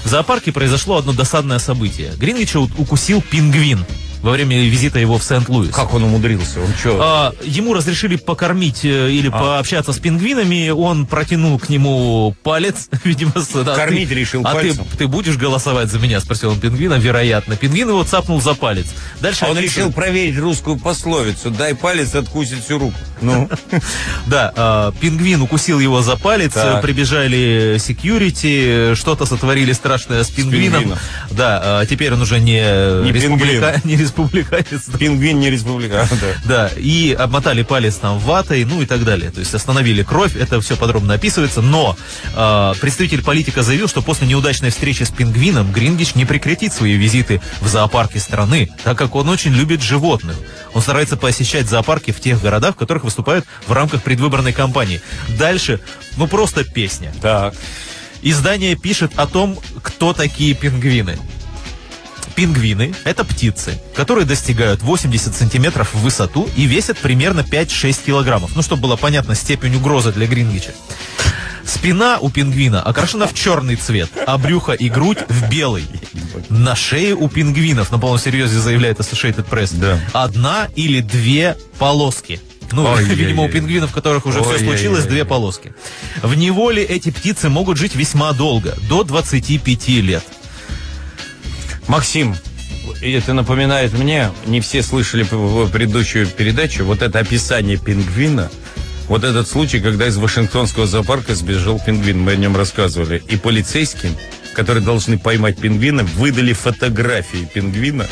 Speaker 3: В зоопарке произошло одно досадное событие. Грингича у- укусил пингвин во время визита его в Сент-Луис.
Speaker 4: Как он умудрился? Он что?
Speaker 3: А, ему разрешили покормить э, или пообщаться с пингвинами. Он протянул к нему палец, видимо, да,
Speaker 4: Кормить
Speaker 3: ты-
Speaker 4: решил
Speaker 3: А ты,
Speaker 4: пальцем.
Speaker 3: ты будешь голосовать за меня? Спросил он пингвина, вероятно. Пингвин его цапнул за палец. Дальше
Speaker 4: А он решил проверить русскую пословицу. Дай палец, откусит всю руку. Ну,
Speaker 3: Да, а, пингвин укусил его за палец, прибежали секьюрити, что-то сотворили страшное с пингвином. Да, а, теперь он уже не, республика- республиканец.
Speaker 4: пингвин не республиканец. да.
Speaker 3: Да, и обмотали палец там ватой, ну и так далее. То есть остановили кровь, это все подробно описывается. Но э, представитель политика заявил, что после неудачной встречи с пингвином Грингич не прекратит свои визиты в зоопарки страны, так как он очень любит животных. Он старается посещать зоопарки в тех городах, в которых выступает в рамках предвыборной кампании. Дальше, ну просто песня.
Speaker 4: Так.
Speaker 3: Издание пишет о том, кто такие пингвины. Пингвины – это птицы, которые достигают 80 сантиметров в высоту и весят примерно 5-6 килограммов. Ну, чтобы было понятно степень угрозы для Грингича. Спина у пингвина окрашена в черный цвет, а брюхо и грудь в белый. На шее у пингвинов, на полном серьезе заявляет Associated Press,
Speaker 4: Да.
Speaker 3: одна или две полоски. Ну,
Speaker 4: Ой-ой-ой.
Speaker 3: видимо, у пингвинов, у которых уже все
Speaker 4: Ой-ой-ой.
Speaker 3: случилось, две полоски. В неволе эти птицы могут жить весьма долго, до 25 лет.
Speaker 4: Максим, это напоминает мне, не все слышали предыдущую передачу, вот это описание пингвина, вот этот случай, когда из Вашингтонского зоопарка сбежал пингвин, мы о нем рассказывали, и полицейским, которые должны поймать пингвина, выдали фотографии пингвина.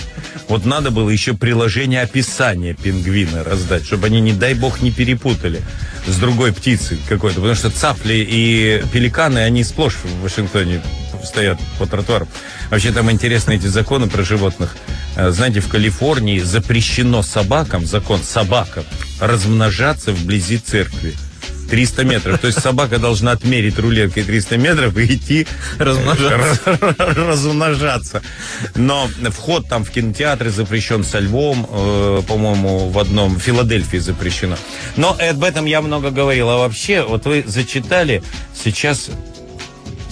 Speaker 4: Вот надо было еще приложение описания пингвина раздать, чтобы они, не дай бог, не перепутали с другой птицей какой-то, потому что цапли и пеликаны, они сплошь в Вашингтоне стоят по тротуарам. Вообще там интересны эти законы про животных. Э, Знаете, в Калифорнии запрещено собакам, закон собакам, размножаться вблизи церкви. 300 метров. То есть собака должна отмерить рулеткой 300 метров и идти
Speaker 3: Размножаться.
Speaker 4: раз- размножаться. Но вход там в кинотеатры запрещен со львом, э, по-моему, в одном, в Филадельфии запрещено. Но об этом я много говорил. А вообще, вот вы зачитали сейчас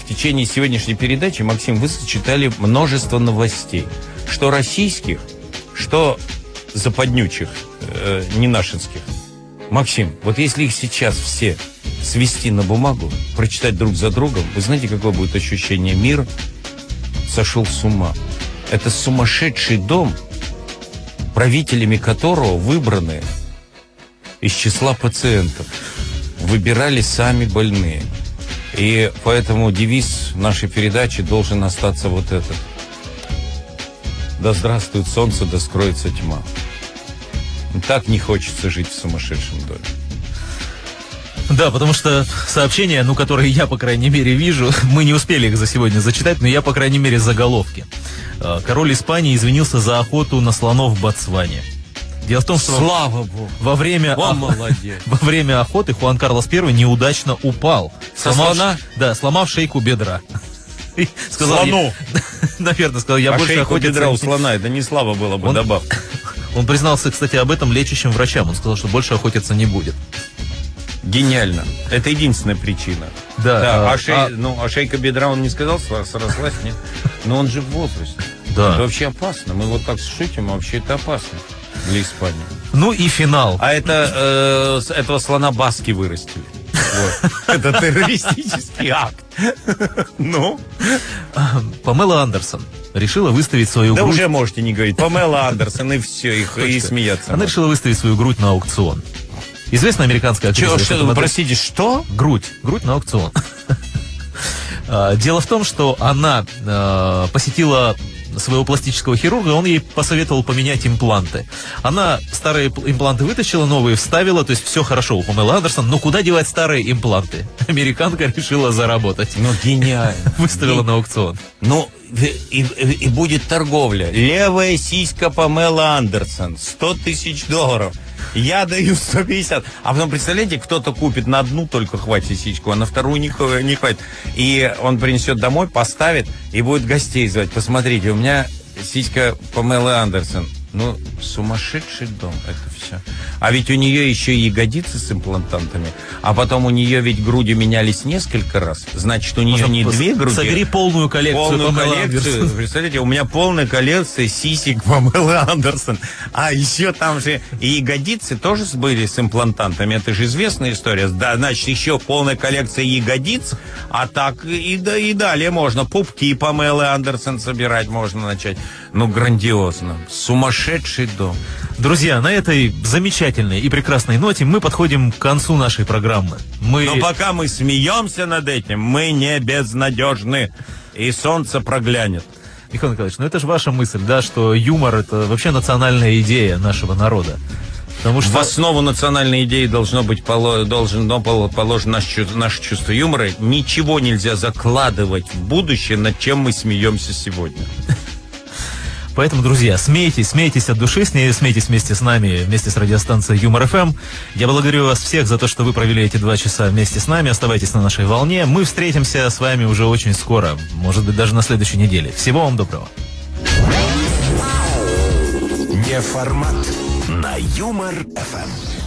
Speaker 4: в течение сегодняшней передачи, Максим, вы зачитали множество новостей. Что российских, что западнючих, э, не нашинских. Максим, вот если их сейчас все свести на бумагу, прочитать друг за другом, вы знаете, какое будет ощущение? Мир сошел с ума. Это сумасшедший дом, правителями которого выбраны из числа пациентов. Выбирали сами больные. И поэтому девиз нашей передачи должен остаться вот этот. Да здравствует солнце, да скроется тьма. Так не хочется жить в сумасшедшем доме.
Speaker 3: Да, потому что сообщения, ну, которые я, по крайней мере, вижу, мы не успели их за сегодня зачитать, но я, по крайней мере, заголовки. Э, Король Испании извинился за охоту на слонов в Ботсване. Дело в том, что
Speaker 4: Слава Богу!
Speaker 3: во время,
Speaker 4: О,
Speaker 3: ох-
Speaker 4: молодец.
Speaker 3: во время охоты Хуан Карлос I неудачно упал.
Speaker 4: Со
Speaker 3: Сломав-
Speaker 4: слона?
Speaker 3: Да, сломав шейку бедра. Сказал,
Speaker 4: Слону.
Speaker 3: я- Наверное, сказал, я
Speaker 4: а
Speaker 3: больше
Speaker 4: шейку
Speaker 3: охотиться
Speaker 4: бедра у слона, это не слава было бы,
Speaker 3: Он-
Speaker 4: добав.
Speaker 3: Он признался, кстати, об этом лечащим врачам. Он сказал, что больше охотиться не будет.
Speaker 4: Гениально. Это единственная причина.
Speaker 3: Да,
Speaker 4: Да,
Speaker 3: а-
Speaker 4: а, шей-
Speaker 3: а-
Speaker 4: ну, а шейка бедра он не сказал, срослась, нет? Но он же в возрасте.
Speaker 3: Да.
Speaker 4: Это вообще опасно. Мы вот так шутим, а вообще это опасно для Испании.
Speaker 3: Ну и финал.
Speaker 4: А это э, этого слона баски вырастили. Это террористический акт. Ну,
Speaker 3: Памела Андерсон решила выставить свою
Speaker 4: да
Speaker 3: грудь.
Speaker 4: уже можете не говорить. Памела Андерсон и все, и, и смеяться.
Speaker 3: Она решила выставить свою грудь на аукцион. Известная американская актриса.
Speaker 4: Что,
Speaker 3: Модель.
Speaker 4: простите, что?
Speaker 3: Грудь. Грудь на аукцион. А, Дело в том, что она э, посетила своего пластического хирурга, он ей посоветовал поменять импланты. Она старые пл- импланты вытащила, новые вставила, то есть все хорошо у Памелы Андерсон, но куда девать старые импланты? Американка решила заработать.
Speaker 4: Ну, гениально.
Speaker 3: Выставила на аукцион.
Speaker 4: Ну, и, и- и будет торговля. Левая сиська Памела Андерсон. 100 тысяч долларов. Я даю 150. А потом, представляете, кто-то купит на одну только хватит сиську, а на вторую не, не хватит. И он принесет домой, поставит и будет гостей звать. Посмотрите, у меня сиська Памелы Андерсон. Ну, сумасшедший дом это все. А ведь у нее еще и ягодицы с имплантантами. А потом у нее ведь груди менялись несколько раз. Значит, у нее
Speaker 3: Можно
Speaker 4: не две груди.
Speaker 3: Собери полную коллекцию
Speaker 4: Полную коллекцию.
Speaker 3: Андерсон.
Speaker 4: Представляете, у меня полная коллекция сисек Памелы Андерсон. А еще там же и ягодицы тоже были с имплантантами. Это же известная история. Да, значит, еще полная коллекция ягодиц. А так и, да, и далее можно. Пупки Памелы Андерсон собирать можно начать. Ну, грандиозно. Сумасшедший дом.
Speaker 3: Друзья, на этой замечательной и прекрасной ноте мы подходим к концу нашей программы. Мы...
Speaker 4: Но пока мы смеемся над этим, мы не безнадежны. И солнце проглянет.
Speaker 3: Михаил Николаевич, ну это же ваша мысль, да, что юмор это вообще национальная идея нашего народа. Потому что...
Speaker 4: В основу национальной идеи должно быть должно пол- положено наше, наше чувство юмора. Ничего нельзя закладывать в будущее, над чем мы смеемся сегодня.
Speaker 3: Поэтому, друзья, смейтесь, смейтесь от души, с ней, смейтесь вместе с нами, вместе с радиостанцией Юмор ФМ. Я благодарю вас всех за то, что вы провели эти два часа вместе с нами. Оставайтесь на нашей волне. Мы встретимся с вами уже очень скоро, может быть, даже на следующей неделе. Всего вам доброго.
Speaker 2: Неформат на Юмор ФМ.